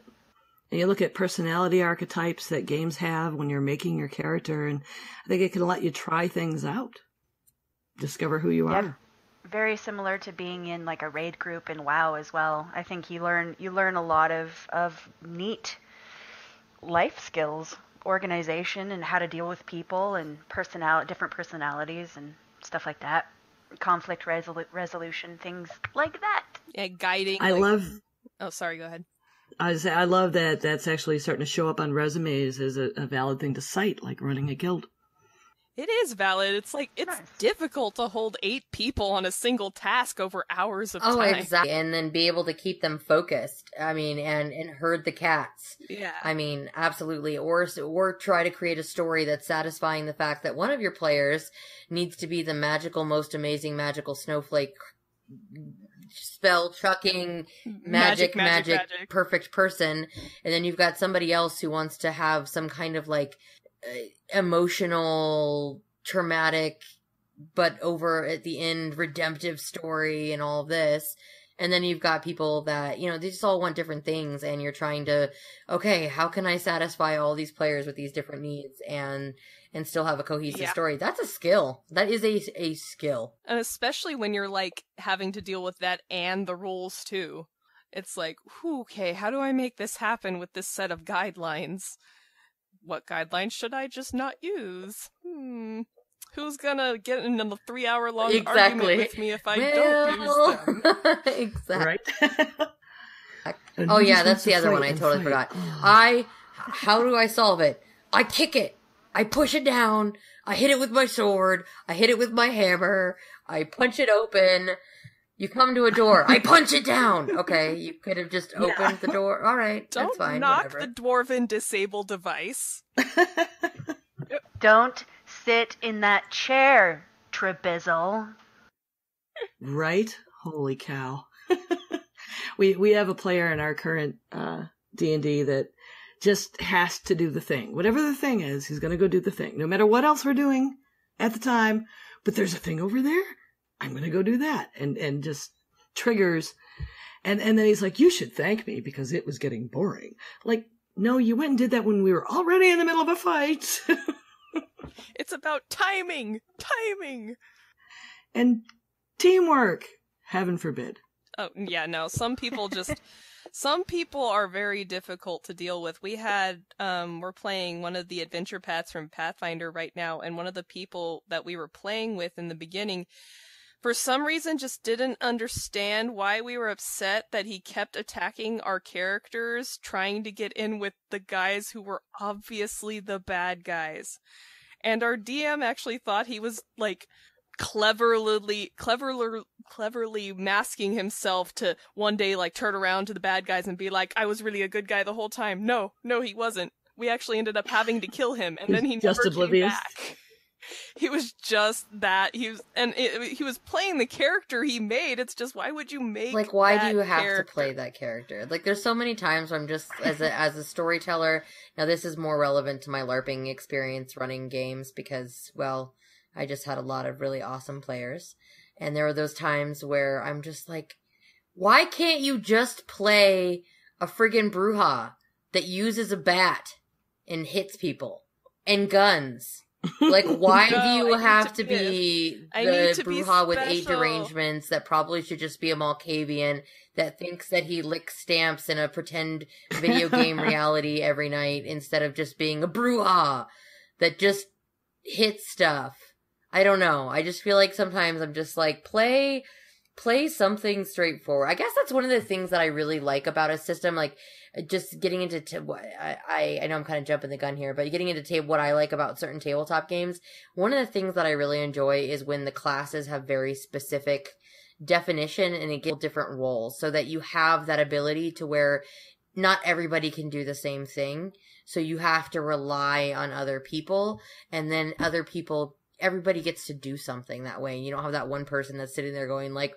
And you look at personality archetypes that games have when you're making your character, and I think it can let you try things out, discover who you Yep. are. Very similar to being in like a raid group in WoW as well. I think you learn you learn a lot of of neat life skills, organization, and how to deal with people and personality, different personalities and stuff like that. Conflict resolu- resolution, things like that. Yeah, guiding. I like- love Oh, sorry. Go ahead. I say I love that that's actually starting to show up on resumes as a, a valid thing to cite, like running a guild. It is valid. It's like it's Nice. difficult to hold eight people on a single task over hours of Oh, time. exactly. And then be able to keep them focused. I mean, and and herd the cats. Yeah. I mean, absolutely. Or or try to create a story that's satisfying the fact that one of your players needs to be the magical, most amazing, magical snowflake spell chucking mm-hmm. magic, magic, perfect person, and then you've got somebody else who wants to have some kind of like Uh, emotional, traumatic, but over at the end redemptive story and all this. And then you've got people that, you know, they just all want different things and you're trying to, okay, how can I satisfy all these players with these different needs and, and still have a cohesive Yeah. story? That's a skill. That is a, a skill. And especially when you're like having to deal with that and the rules too. It's like, whew, okay, how do I make this happen with this set of guidelines? What guidelines should I just not use? Hmm. Who's gonna get in a three hour long Exactly. argument with me if I don't use them? exactly. Right? Oh yeah, that's the other one I totally fight? forgot. Oh. I how do I solve it? I kick it. I push it down. I hit it with my sword. I hit it with my hammer. I punch it open. You come to a door. I punch it down. Okay, you could have just Yeah. opened the door. All right, Don't that's fine. knock whatever. the dwarven disable device. Don't sit in that chair, Trebizzle. Right? Holy cow. we we have a player in our current uh D&D that just has to do the thing. Whatever the thing is, he's going to go do the thing. No matter what else we're doing at the time, but there's a thing over there. I'm going to go do that and and just triggers and and then he's like you should thank me because it was getting boring. Like no, you went and did that when we were already in the middle of a fight. It's about timing! Timing! and teamwork, heaven forbid. Oh, yeah, no. Some people just. some people are very difficult to deal with. We had. Um, we're playing one of the adventure paths from Pathfinder right now, and one of the people that we were playing with in the beginning. For some reason, just didn't understand why we were upset that he kept attacking our characters, trying to get in with the guys who were obviously the bad guys. And our DM actually thought he was, like, cleverly cleverly cleverly masking himself to one day like turn around to the bad guys and be like I was really a good guy the whole time. No, no he wasn't. We actually ended up having to kill him and He was then he just never oblivious? came back. He was just that he was and it, he was playing the character he made. It's just why would you make like why do you have character? to play that character like there's so many times where i'm just as a as a storyteller now this is more relevant to my larping experience running games because well i just had a lot of really awesome players and there were those times where i'm just like why can't you just play a friggin' Brujah that uses a bat and hits people and guns Like, why No, do you need have to to be- the be Brujah with eight derangements that probably should just be a Malkavian that thinks that he licks stamps in a pretend video game reality every night instead of just being a Brujah that just hits stuff? I don't know. I just feel like sometimes I'm just like, play, play something straightforward. I guess that's one of the things that I really like about a system. Like, just getting into t- what I, I know I'm kind of jumping the gun here, but getting into ta- what I like about certain tabletop games. One of the things that I really enjoy is when the classes have very specific definition and it gives different roles, so that you have that ability to where not everybody can do the same thing. So you have to rely on other people, and then other people. Everybody gets to do something that way. You don't have that one person that's sitting there going like,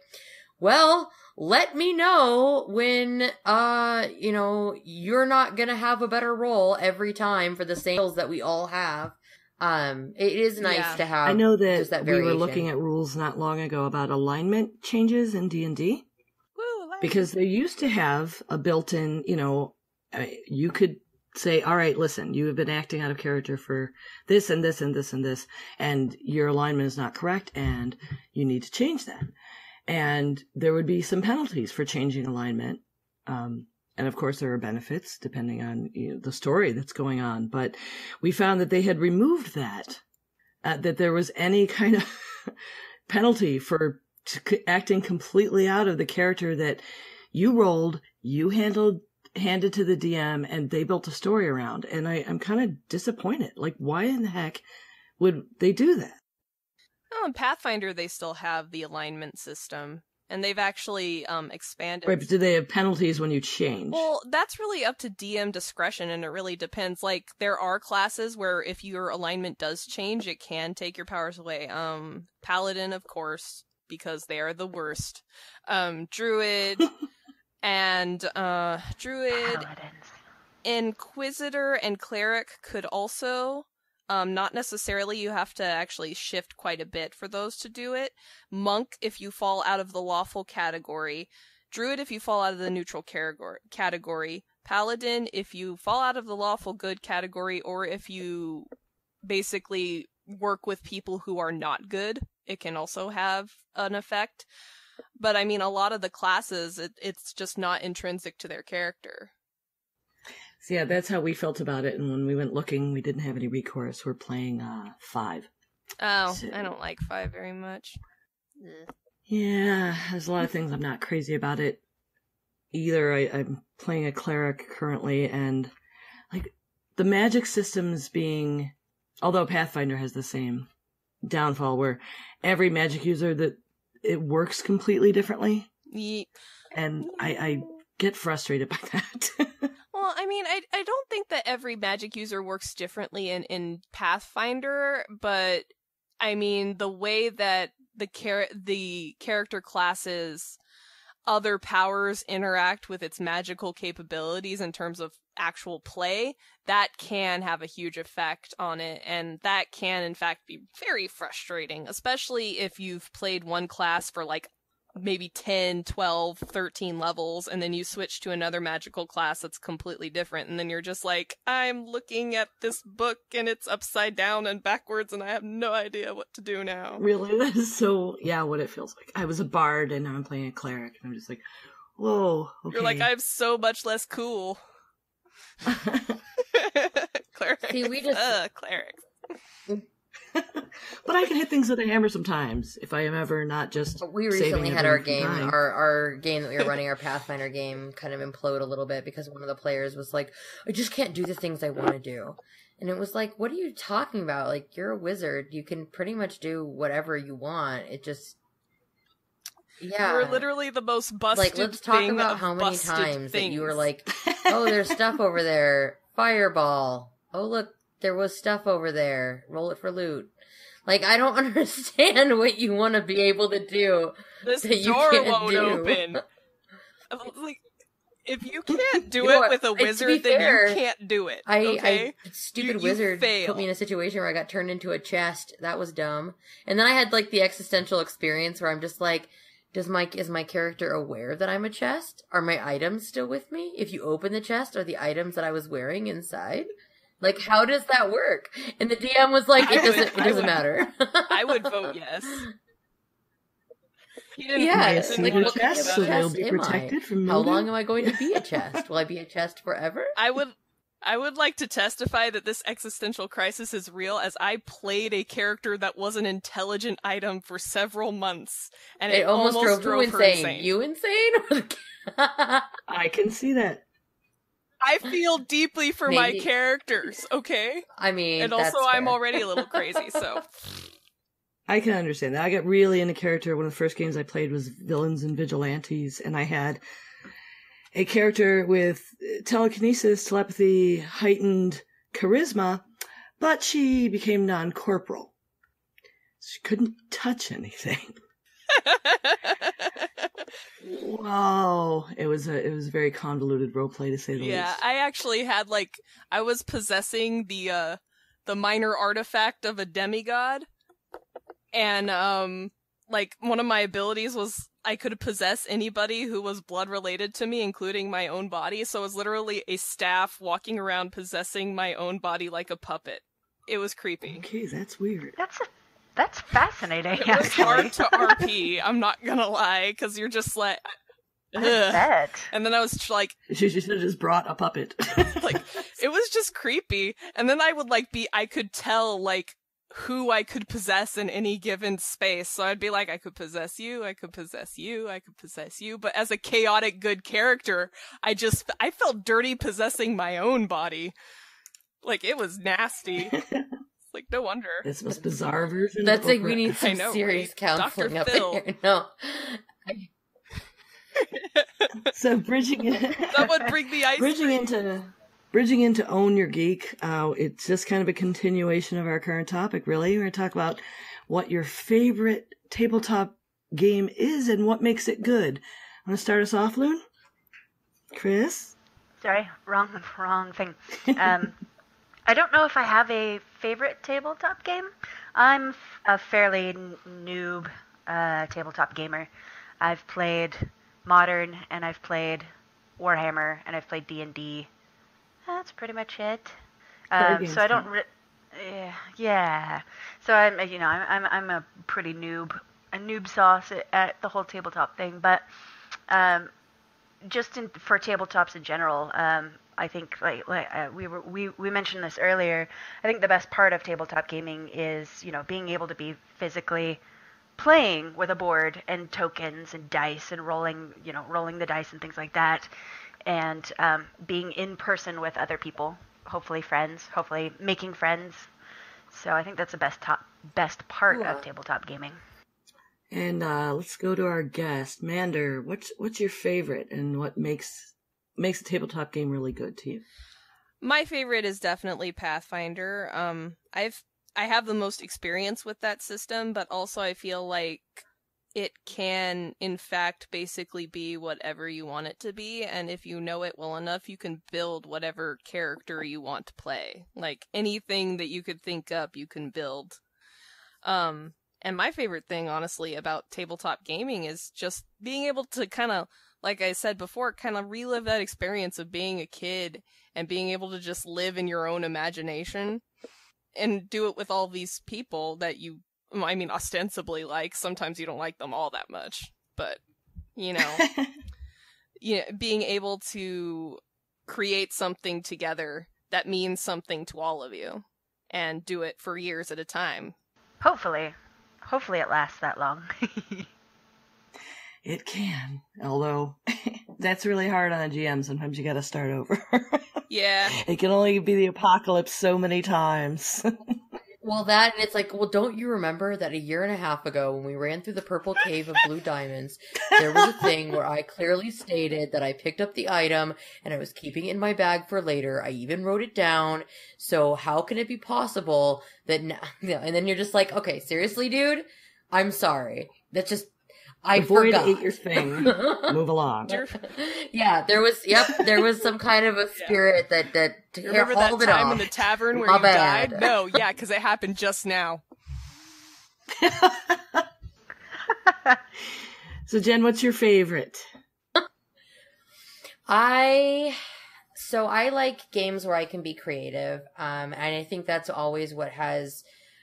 well, let me know when uh you know you're not gonna have a better role every time for the sales that we all have um it is nice Yeah. to have I know that, just that we were looking at rules not long ago about alignment changes in D and D Woo, like- because they used to have a built-in. You know, you could say, "All right, listen, you have been acting out of character for this and this and this and this, and your alignment is not correct, and you need to change that." And there would be some penalties for changing alignment. Um, and of course, there are benefits depending on you know, the story that's going on. But we found that they had removed that, uh, that there was any kind of penalty for acting completely out of the character that you rolled, you handled, handed to the DM, and they built a story around. And I, I'm kind of disappointed. Like, why in the heck would they do that? Oh, in Pathfinder, they still have the alignment system, and they've actually um, expanded. Right, but do they have penalties when you change? Well, that's really up to DM discretion, and it really depends. Like, there are classes where if your alignment does change, it can take your powers away. Um, Paladin, of course, because they are the worst. Um, Druid, and uh, Druid, Paladins. Inquisitor, and Cleric could also. Um, not necessarily. You have to actually shift quite a bit for those to do it. Monk, if you fall out of the lawful category. Druid, if you fall out of the neutral category. Paladin, if you fall out of the lawful good category, or if you basically work with people who are not good, it can also have an effect. But I mean, a lot of the classes, it, it's just not intrinsic to their character. So yeah, that's how we felt about it. And when we went looking, we didn't have any recourse. We're playing uh, five. Oh, So- I don't like five very much. Yeah, there's a lot of things I'm not crazy about it either. I, I'm playing a cleric currently, and like the magic systems being, although Pathfinder has the same downfall where every magic user that it works completely differently, Ye- and I, I get frustrated by that. Well, I mean, I I don't think that every magic user works differently in in Pathfinder, but I mean the way that the char- the character classes other powers interact with its magical capabilities in terms of actual play, that can have a huge effect on it and that can in fact be very frustrating, especially if you've played one class for like maybe 10, 12, 13 levels, and then you switch to another magical class that's completely different, and then you're just like, I'm looking at this book and it's upside down and backwards, and I have no idea what to do now. really, that is so yeah, what it feels like. I was a bard, and now I'm playing a cleric, and I'm just like, whoa. Okay. You're like, I'm so much less cool. cleric. See, we just- uh, cleric. But I can hit things with a hammer sometimes if I am ever not just. we recently had our game dying. our our game that we were running our pathfinder game kind of implode a little bit because one of the players was like i just can't do the things i want to do. And it was like what are you talking about? Like you're a wizard. You can pretty much do whatever you want. It just yeah. You're literally the most busted like let's talk thing about of how many busted times that you were like oh there's stuff over there. Fireball. Oh look there was stuff over there roll it for loot like i don't understand what you want to be able to do this that you door can't won't do. open. Like, if you can't do You know it with a wizard, then fair, you can't do it. I, okay? I stupid You- you wizard fail. put me in a situation where I got turned into a chest. That was dumb. And then I had like the existential experience where I'm just like, does my is my character aware that I'm a chest? Are my items still with me? If you open the chest, are the items that I was wearing inside? Like, how does that work? And the DM was like, it doesn't, it doesn't would- matter. I would vote yes. Yes, didn't Yeah, My he it's didn't like, what mention kind of chest, so it. they'll be am I? protected from How mildew. long am I going to be a chest? Will I be a chest forever? I would I would like to testify that this existential crisis is real as I played a character that was an intelligent item for several months and it, It almost, drove, drove you her insane. insane. You insane? I can see that. I feel deeply for my characters, okay? I mean, And that's also I'm already a little crazy, so I can understand that. I got really into character. One of the first games I played was Villains and Vigilantes, and I had a character with telekinesis, telepathy, heightened charisma, but she became non corporal. She couldn't touch anything. Wow, it was a it was a very convoluted role play to say the Yeah, least. Yeah, I actually had like I was possessing the uh the minor artifact of a demigod. And um like one of my abilities was I could possess anybody who was blood related to me, including my own body. So it was literally a staff walking around possessing my own body like a puppet. It was creepy. Okay, that's weird. That's a, that's fascinating. It was hard to RP, I'm not gonna lie, because you're just like I Ugh. And then I was like She should have just brought a puppet. like it was just creepy and then i would like be i could tell like who i could possess in any given space so i'd be like i could possess you i could possess you i could possess you but as a chaotic good character i just i felt dirty possessing my own body like it was nasty it's like no wonder It's the most bizarre version. That's like we need I some know, serious right? counseling Dr. up Phil. in here. No, So bridging that would bring the ice bridging cream. into bridging into own your geek. Uh, it's just kind of a continuation of our current topic. Really, we're going to talk about what your favorite tabletop game is and what makes it good. Want to start us off, Loon? Chris? Sorry, wrong, wrong thing. Um, I don't know if I have a favorite tabletop game. I'm a fairly n- noob uh, tabletop gamer. I've played Modern and I've played Warhammer and I've played D and D. That's pretty much it. Um, so I don't. Re- yeah, yeah. So I'm, uh, you know, I'm, I'm, I'm a pretty noob, a noob sauce at, at the whole tabletop thing. But um, just in, for tabletops in general, um, I think like, like uh, we were we, we mentioned this earlier. I think the best part of tabletop gaming is you know being able to be physically playing with a board and tokens and dice and rolling you know rolling the dice and things like that, and um, being in person with other people, hopefully friends, hopefully making friends. So I think that's the best top best part Yeah. of tabletop gaming. And uh, let's go to our guest, Mander. What's what's your favorite, and what makes makes a tabletop game really good to you? My favorite is definitely Pathfinder. Um, I've I have the most experience with that system, but also I feel like it can, in fact, basically be whatever you want it to be, and if you know it well enough, you can build whatever character you want to play. Like anything that you could think up, you can build. Um, and my favorite thing, honestly, about tabletop gaming is just being able to kind of, like I said before, kind of relive that experience of being a kid and being able to just live in your own imagination and do it with all these people that you I mean ostensibly like. Sometimes you don't like them all that much but you know you know, being able to create something together that means something to all of you and do it for years at a time. Hopefully, hopefully it lasts that long. It can, although that's really hard on a GM. Sometimes you got to start over. yeah it can only be the apocalypse so many times. Well, that and it's like, well, don't you remember that a year and a half ago when we ran through the purple cave of blue diamonds, there was a thing where I clearly stated that I picked up the item and I was keeping it in my bag for later. I even wrote it down. So how can it be possible that now, and then you're just like, okay, seriously, dude, I'm sorry. That's just, I Avoid forgot. ate your thing. Move along. yeah, there was, yep, there was some kind of a spirit that, that You remember that it time off. in the tavern where My you bad. died no yeah because it happened just now So, Jen, what's your favorite? I so I like games where I can be creative, um, and I think that's always what has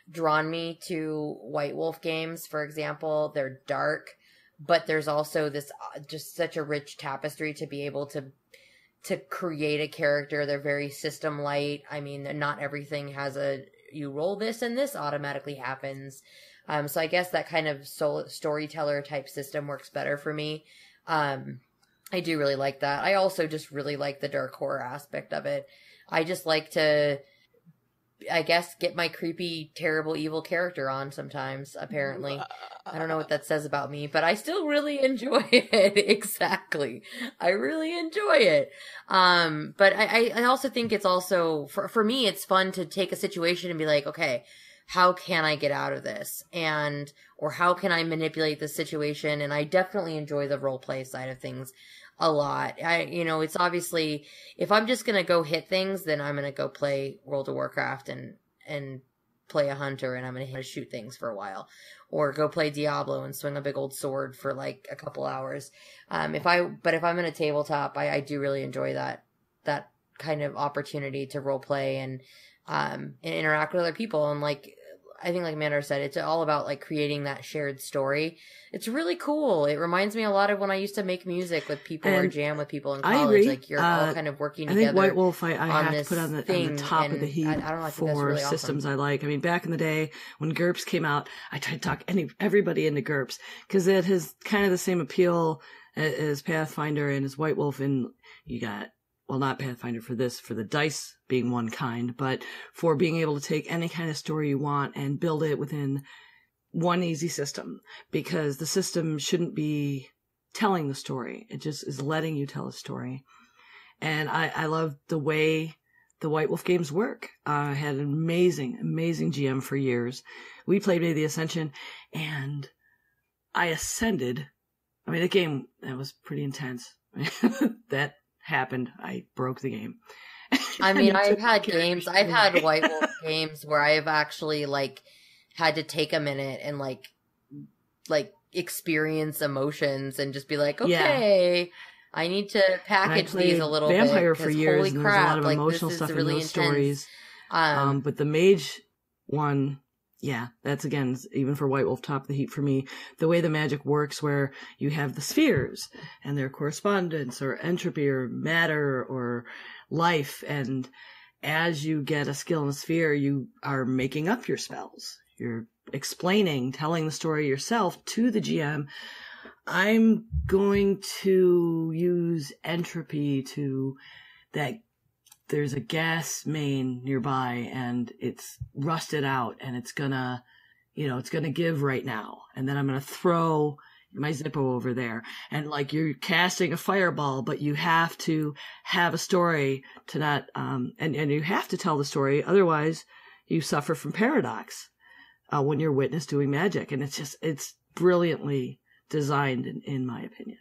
drawn me to White Wolf games. For example, they're dark, but there's also this uh, just such a rich tapestry to be able to to create a character. They're very system light. I mean, not everything has a you roll this and this automatically happens. Um, so I guess that kind of soul, storyteller type system works better for me. Um, I do really like that. I also just really like the dark horror aspect of it. I just like to, I guess, get my creepy, terrible, evil character on sometimes, apparently. I don't know what that says about me, but I still really enjoy it. exactly. I really enjoy it. Um, but I, I also think it's also, for, for me, it's fun to take a situation and be like, okay, how can I get out of this? And, or how can I manipulate the situation? And I definitely enjoy the role play side of things a lot. I, you know, it's obviously, if I'm just to go hit things, then I'm to go play World of Warcraft and, and play a hunter and I'm going to shoot things for a while or go play Diablo and swing a big old sword for like a couple hours. Um, if I, but if I'm in a tabletop, I, I do really enjoy that, that kind of opportunity to role play and, um, and interact with other people. And like, I think like Mandar said, it's all about like creating that shared story. It's really cool. It reminds me a lot of when I used to make music with people And or jam with people in I college. Like you're Uh, all kind of working I together. think White Wolf, I, I have to put on the, on thing, the top of the heap I- I don't know, I for really awesome. systems I like. I mean, back in the day when GURPS came out, I tried to talk any everybody into GURPS because it has kind of the same appeal as Pathfinder and as White Wolf. And you got well, not Pathfinder for this, for the dice being one kind, but for being able to take any kind of story you want and build it within one easy system because the system shouldn't be telling the story. It just is letting you tell a story. And I, I love the way the White Wolf games work. I had an amazing, amazing GM for years. We played of the Ascension and I ascended. I mean, the game, that was pretty intense. that happened. I broke the game. I mean, I've had games, I've had White Wolf games where I've actually like had to take a minute and like, like experience emotions and just be like, Yeah. okay, I need to package these a little Vampire bit. for 'cause years, holy and there's a lot of like, emotional stuff is in those intense. stories. Um, Um, but the mage one, yeah, that's again even for White Wolf top of the heap for me. The way the magic works, where you have the spheres and their correspondence, or entropy, or matter, or life, and as you get a skill in a sphere, you are making up your spells. You're explaining, telling the story yourself to the GM. I'm going to use entropy to that there's a gas main nearby and it's rusted out and it's gonna, you know, it's gonna give right now. And then I'm gonna throw my Zippo over there. And like you're casting a fireball, but you have to have a story to not, um, and, and you have to tell the story. Otherwise you suffer from paradox, uh, when you're witness doing magic. And it's just, it's brilliantly designed in, in my opinion.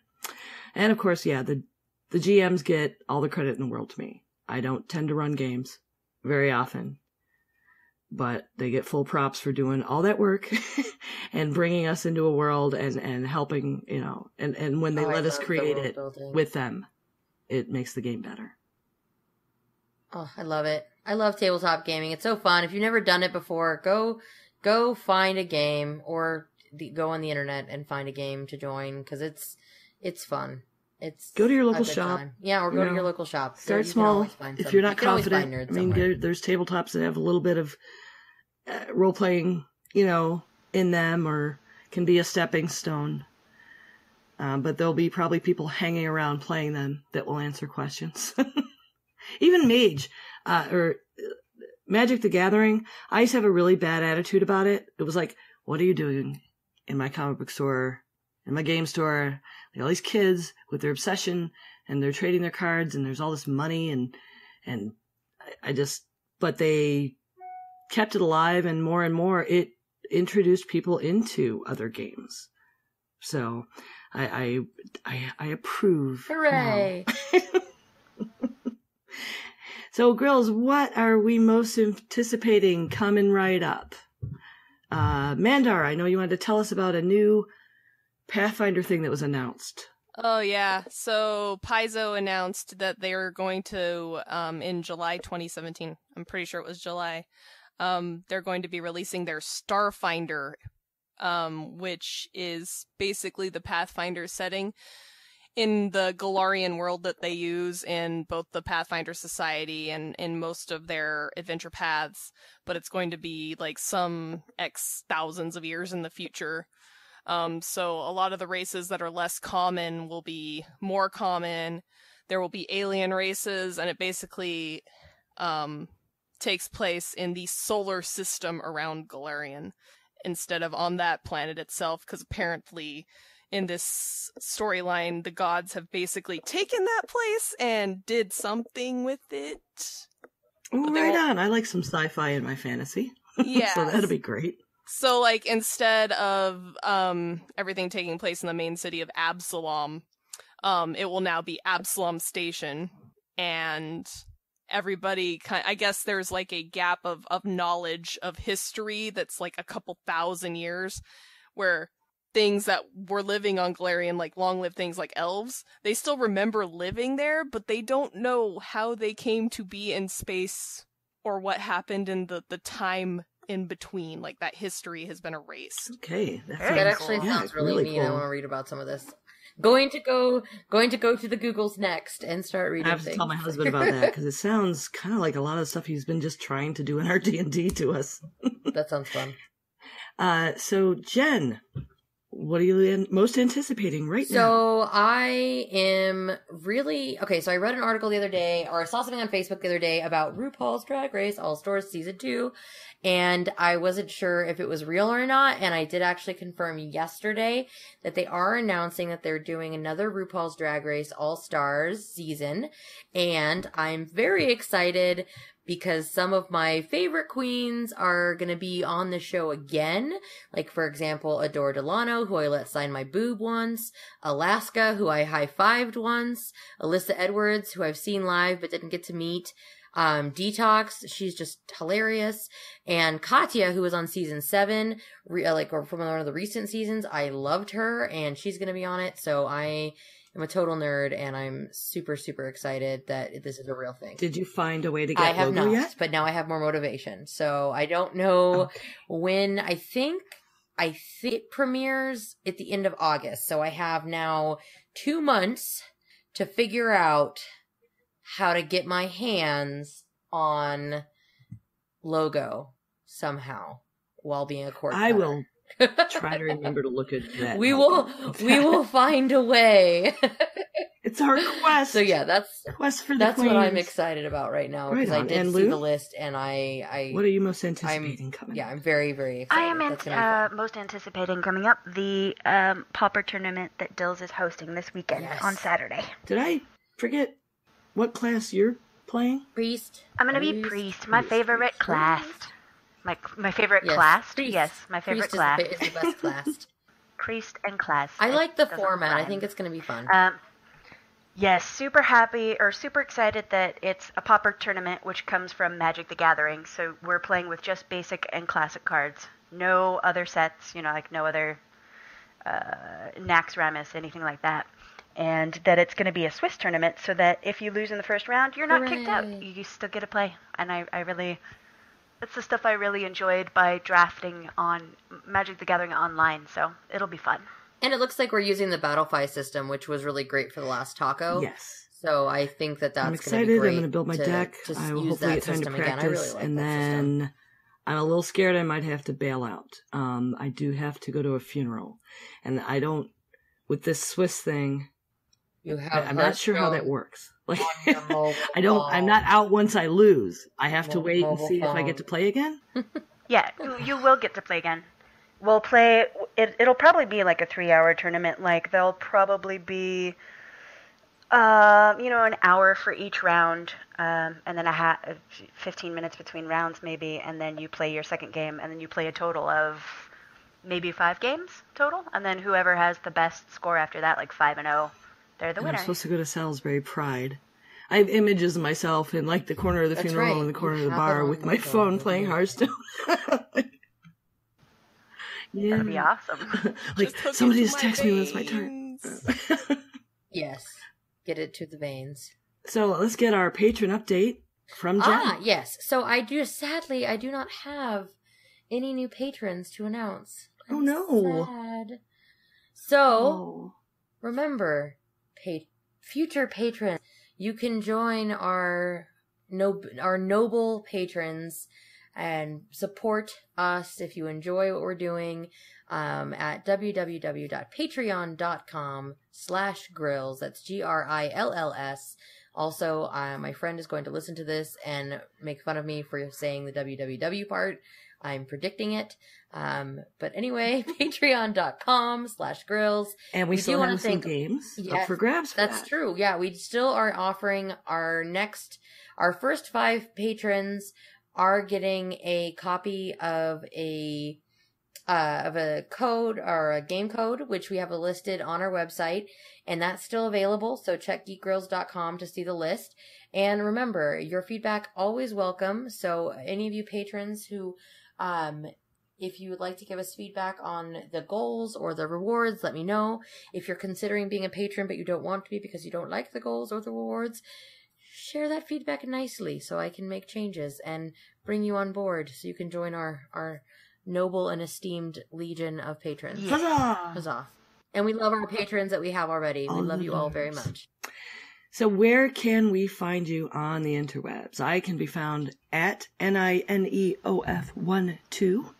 And of course, yeah, the, the GMs get all the credit in the world to me. I don't tend to run games very often, but they get full props for doing all that work and bringing us into a world and, and helping, you know, and, and when they oh, I let us create it building. with them, it makes the game better. Oh, I love it. I love tabletop gaming. It's so fun. If you've never done it before, go go find a game or the, go on the internet and find a game to join because it's it's fun. It's Go to your local shop, time. Yeah, or you go to know, your local shop. Start you small. If you're not always confident, I mean, there, there's tabletops that have a little bit of uh, role playing, you know, in them, or can be a stepping stone. Um, but there'll be probably people hanging around playing them that will answer questions. Even Mage, uh, or uh, Magic the Gathering, I used to have a really bad attitude about it. It was like, what are you doing in my comic book store, in my game store? Like all these kids with their obsession and they're trading their cards and there's all this money and, and I, just, but they kept it alive and more and more it introduced people into other games. So I, I, I, I approve. Hooray! So, girls, what are we most anticipating coming right up? Uh, Mandar, I know you wanted to tell us about a new Pathfinder thing that was announced. Oh yeah. So Paizo announced that they are going to um in July 2017. I'm pretty sure it was July. Um they're going to be releasing their Starfinder um which is basically the Pathfinder setting in the Golarion world that they use in both the Pathfinder Society and in most of their adventure paths, but it's going to be like some X thousands of years in the future. Um, so a lot of the races that are less common will be more common. There will be alien races, and it basically um, takes place in the solar system around Golarion instead of on that planet itself, because apparently in this storyline, the gods have basically taken that place and did something with it. But right on. I like some sci-fi in my fantasy. Yeah. so that'll be great. So like instead of um everything taking place in the main city of Absalom, um it will now be Absalom Station. And everybody kind I guess there's like a gap of of knowledge of history that's like a couple thousand years where things that were living on Golarion like long lived things like elves, they still remember living there, but they don't know how they came to be in space or what happened in the the time in between. Like that history has been erased. Okay. That, Very That actually yeah, sounds really, neat. I want to read about some of this. Going to go, going to go to the Googles next and start reading. I reading. have to tell my husband about that because it sounds kind of like a lot of stuff he's been just trying to do in our D and D to us. that sounds fun. Uh, so Jen, what are you most anticipating right now? So I am really okay. So I read an article the other day, or I saw something on Facebook the other day about RuPaul's Drag Race All Stars season two, and I wasn't sure if it was real or not. And I did actually confirm yesterday that they are announcing that they're doing another RuPaul's Drag Race All Stars season, and I'm very excited because some of my favorite queens are going to be on the show again. Like, for example, Adore Delano, who I let sign my boob once, Alaska, who I high fived once, Alyssa Edwards, who I've seen live but didn't get to meet, um, Detox, she's just hilarious, and Katya, who was on season seven, re- uh, like, or from one of the recent seasons. I loved her, and she's going to be on it, so I am a total nerd, and I'm super, super excited that this is a real thing. Did you find a way to get I have logo not, yet? but now I have more motivation. So I don't know Okay. when. I think I think it premieres at the end of August. So I have now two months to figure out how to get my hands on logo somehow while being a court. I cutter. will try to remember to look at that. we will. We will find a way. It's our quest. so yeah, that's quest for the that's what I'm excited about right now Right because I did And see Lou? the list and I I What are you most anticipating coming? Yeah, I'm very, very excited. I am That's ant- uh, most anticipating coming up the um, Pauper tournament that Dills is hosting this weekend Yes. on Saturday. Did I forget what class you're playing? priest. I'm gonna be Priest. priest, my Priest. favorite class. My my favorite Yes, class. priest. Yes, my favorite priest class. Is the, is the best class. priest and class. I It like the doesn't format. I think it's going to be fun. Um, yes, super happy or super excited that it's a pauper tournament, which comes from Magic the Gathering. So we're playing with just basic and classic cards, no other sets. You know, like no other uh, Naxxramas, anything like that. And that it's going to be a Swiss tournament, so that if you lose in the first round, you're not kicked out. You still get to play. And I, I really, that's the stuff I really enjoyed by drafting on Magic the Gathering online. So it'll be fun. and it looks like we're using the Battlefy system, which was really great for the last taco. Yes. So I think that that's I'm going excited. to be great. I'm going to build my to- deck. To I will use hopefully that get time to system. I practice, really like and that system. then I'm a little scared. I might have to bail out. Um, I do have to go to a funeral, and I don't with this Swiss thing. You I, have I'm not sure how that works. Like, on your mobile I don't. I'm not out once I lose. I have to wait and mobile see if I get to play again. Yeah, you- you will get to play again. We'll play. It, it'll probably be like a three-hour tournament. Like there'll probably be, uh, you know, an hour for each round, um, and then a ha- 15 minutes between rounds maybe, and then you play your second game, and then you play a total of maybe five games total, and then whoever has the best score after that, like five and zero, they're the And I'm supposed to go to Salisbury Pride. I have images of myself in like the corner of the That's funeral right. in the corner You of the bar on with my phone, phone playing you? Hearthstone. yeah. That'd be awesome. like Just somebody just my text me when it's my turn. Yes. Get it to the veins. So let's get our patron update from Jen. Ah, yes. So I do sadly I do not have any new patrons to announce. Oh, I'm no. Sad. So Oh. remember, pa- future patrons, you can join our nob- our noble patrons and support us if you enjoy what we're doing um, at www.patreon.com slash grills. That's G-R-I-L-L-S. Also, uh, my friend is going to listen to this and make fun of me for saying the www part. I'm predicting it. Um, but anyway, patreon.com slash grills. And we We still have some thank- games up for grabs. For That's that. true. Yeah, we still are offering our next, our first five patrons are getting a copy of a, uh, of a code or a game code, which we have a listed on our website, and that's still available. So check geekgrills.com to see the list. And remember, your feedback always welcome. So any of you patrons who, um, if you would like to give us feedback on the goals or the rewards, let me know. If you're considering being a patron but you don't want to be because you don't like the goals or the rewards, share that feedback nicely so I can make changes and bring you on board so you can join our our noble and esteemed legion of patrons. Huzzah! Huzzah. And we love our patrons that we have already. We love you all very much. So where can we find you on the interwebs? I can be found at N I N E O F 1 2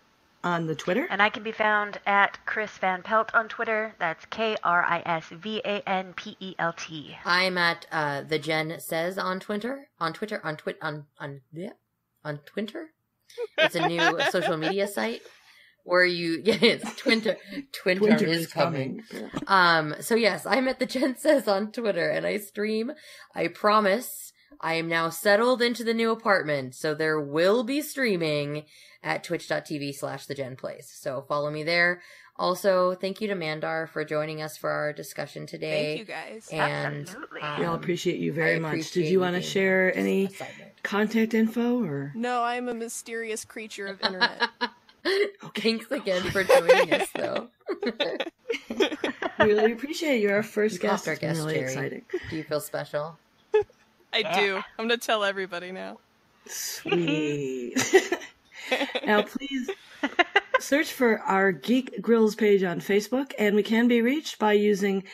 on the Twitter. And I can be found at Kris Van Pelt on Twitter. That's K R I S V A N P E L T. I'm at uh the Jen says on Twitter. On Twitter on twit on on yeah, on Twitter. It's a new social media site where you yeah, it's Twitter. Twitter, Winter is, is coming. coming. Um, so yes, I'm at the Jen Says on Twitter and I stream. I promise I am now settled into the new apartment, so there will be streaming at twitch.tv slash the Jen Plays. So follow me there. Also, thank you to Mandar for joining us for our discussion today. Thank you guys. And Absolutely. We all um, appreciate you very I much. Did you you want to share any a side note. contact info or? No, I'm a mysterious creature of internet. Thanks again for joining us, though. We really appreciate you. You're our first You guest. our guest, really Jerry. exciting. Do you feel special? I do. I'm gonna tell everybody now. Sweet. now, please search for our Geek Grills page on Facebook, and we can be reached by using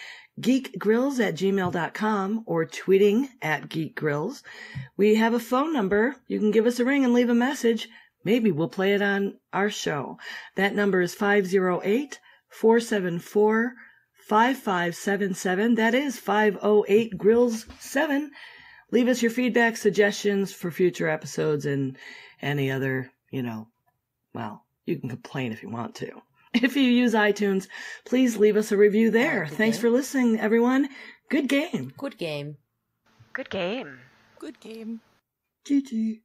geekgrills at gmail.com or tweeting at geekgrills. We have a phone number. You can give us a ring and leave a message. Maybe we'll play it on our show. That number is 508 474 5577. That is 508 Grills 7 leave us your feedback, suggestions for future episodes, and any other, you know, well, you can complain if you want to. If you use iTunes, please leave us a review there. good Thanks game. for listening, everyone. Good game. Good game. Good game. Good game. GG.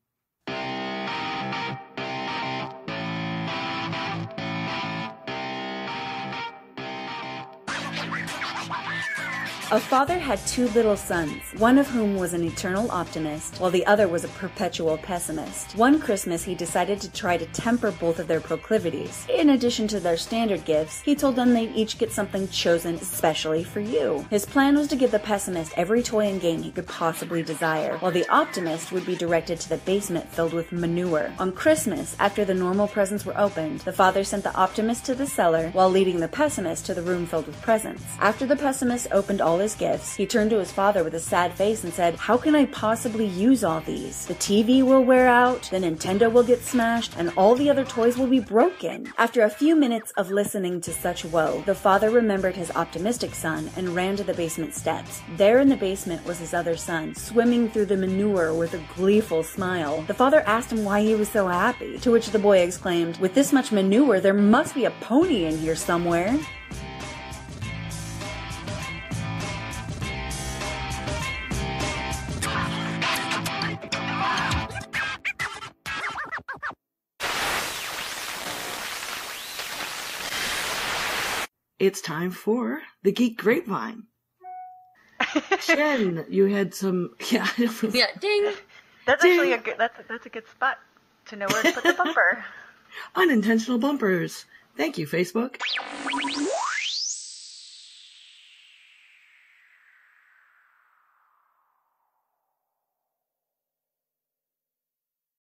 A father had two little sons, one of whom was an eternal optimist, while the other was a perpetual pessimist. One Christmas, he decided to try to temper both of their proclivities. In addition to their standard gifts, he told them they'd each get something chosen especially for you. His plan was to give the pessimist every toy and game he could possibly desire, while the optimist would be directed to the basement filled with manure. On Christmas, after the normal presents were opened, the father sent the optimist to the cellar while leading the pessimist to the room filled with presents. After the pessimist opened all his gifts, he turned to his father with a sad face and said, How can I possibly use all these? The TV will wear out, the Nintendo will get smashed, and all the other toys will be broken. After a few minutes of listening to such woe, the father remembered his optimistic son and ran to the basement steps. There in the basement was his other son, swimming through the manure with a gleeful smile. The father asked him why he was so happy, to which the boy exclaimed, With this much manure, there must be a pony in here somewhere. It's time for the Geek Grapevine. Jen, you had some, yeah, Yeah, ding. That's Ding. actually a good. That's that's a good spot to know where to put the bumper. unintentional bumpers. Thank you, Facebook.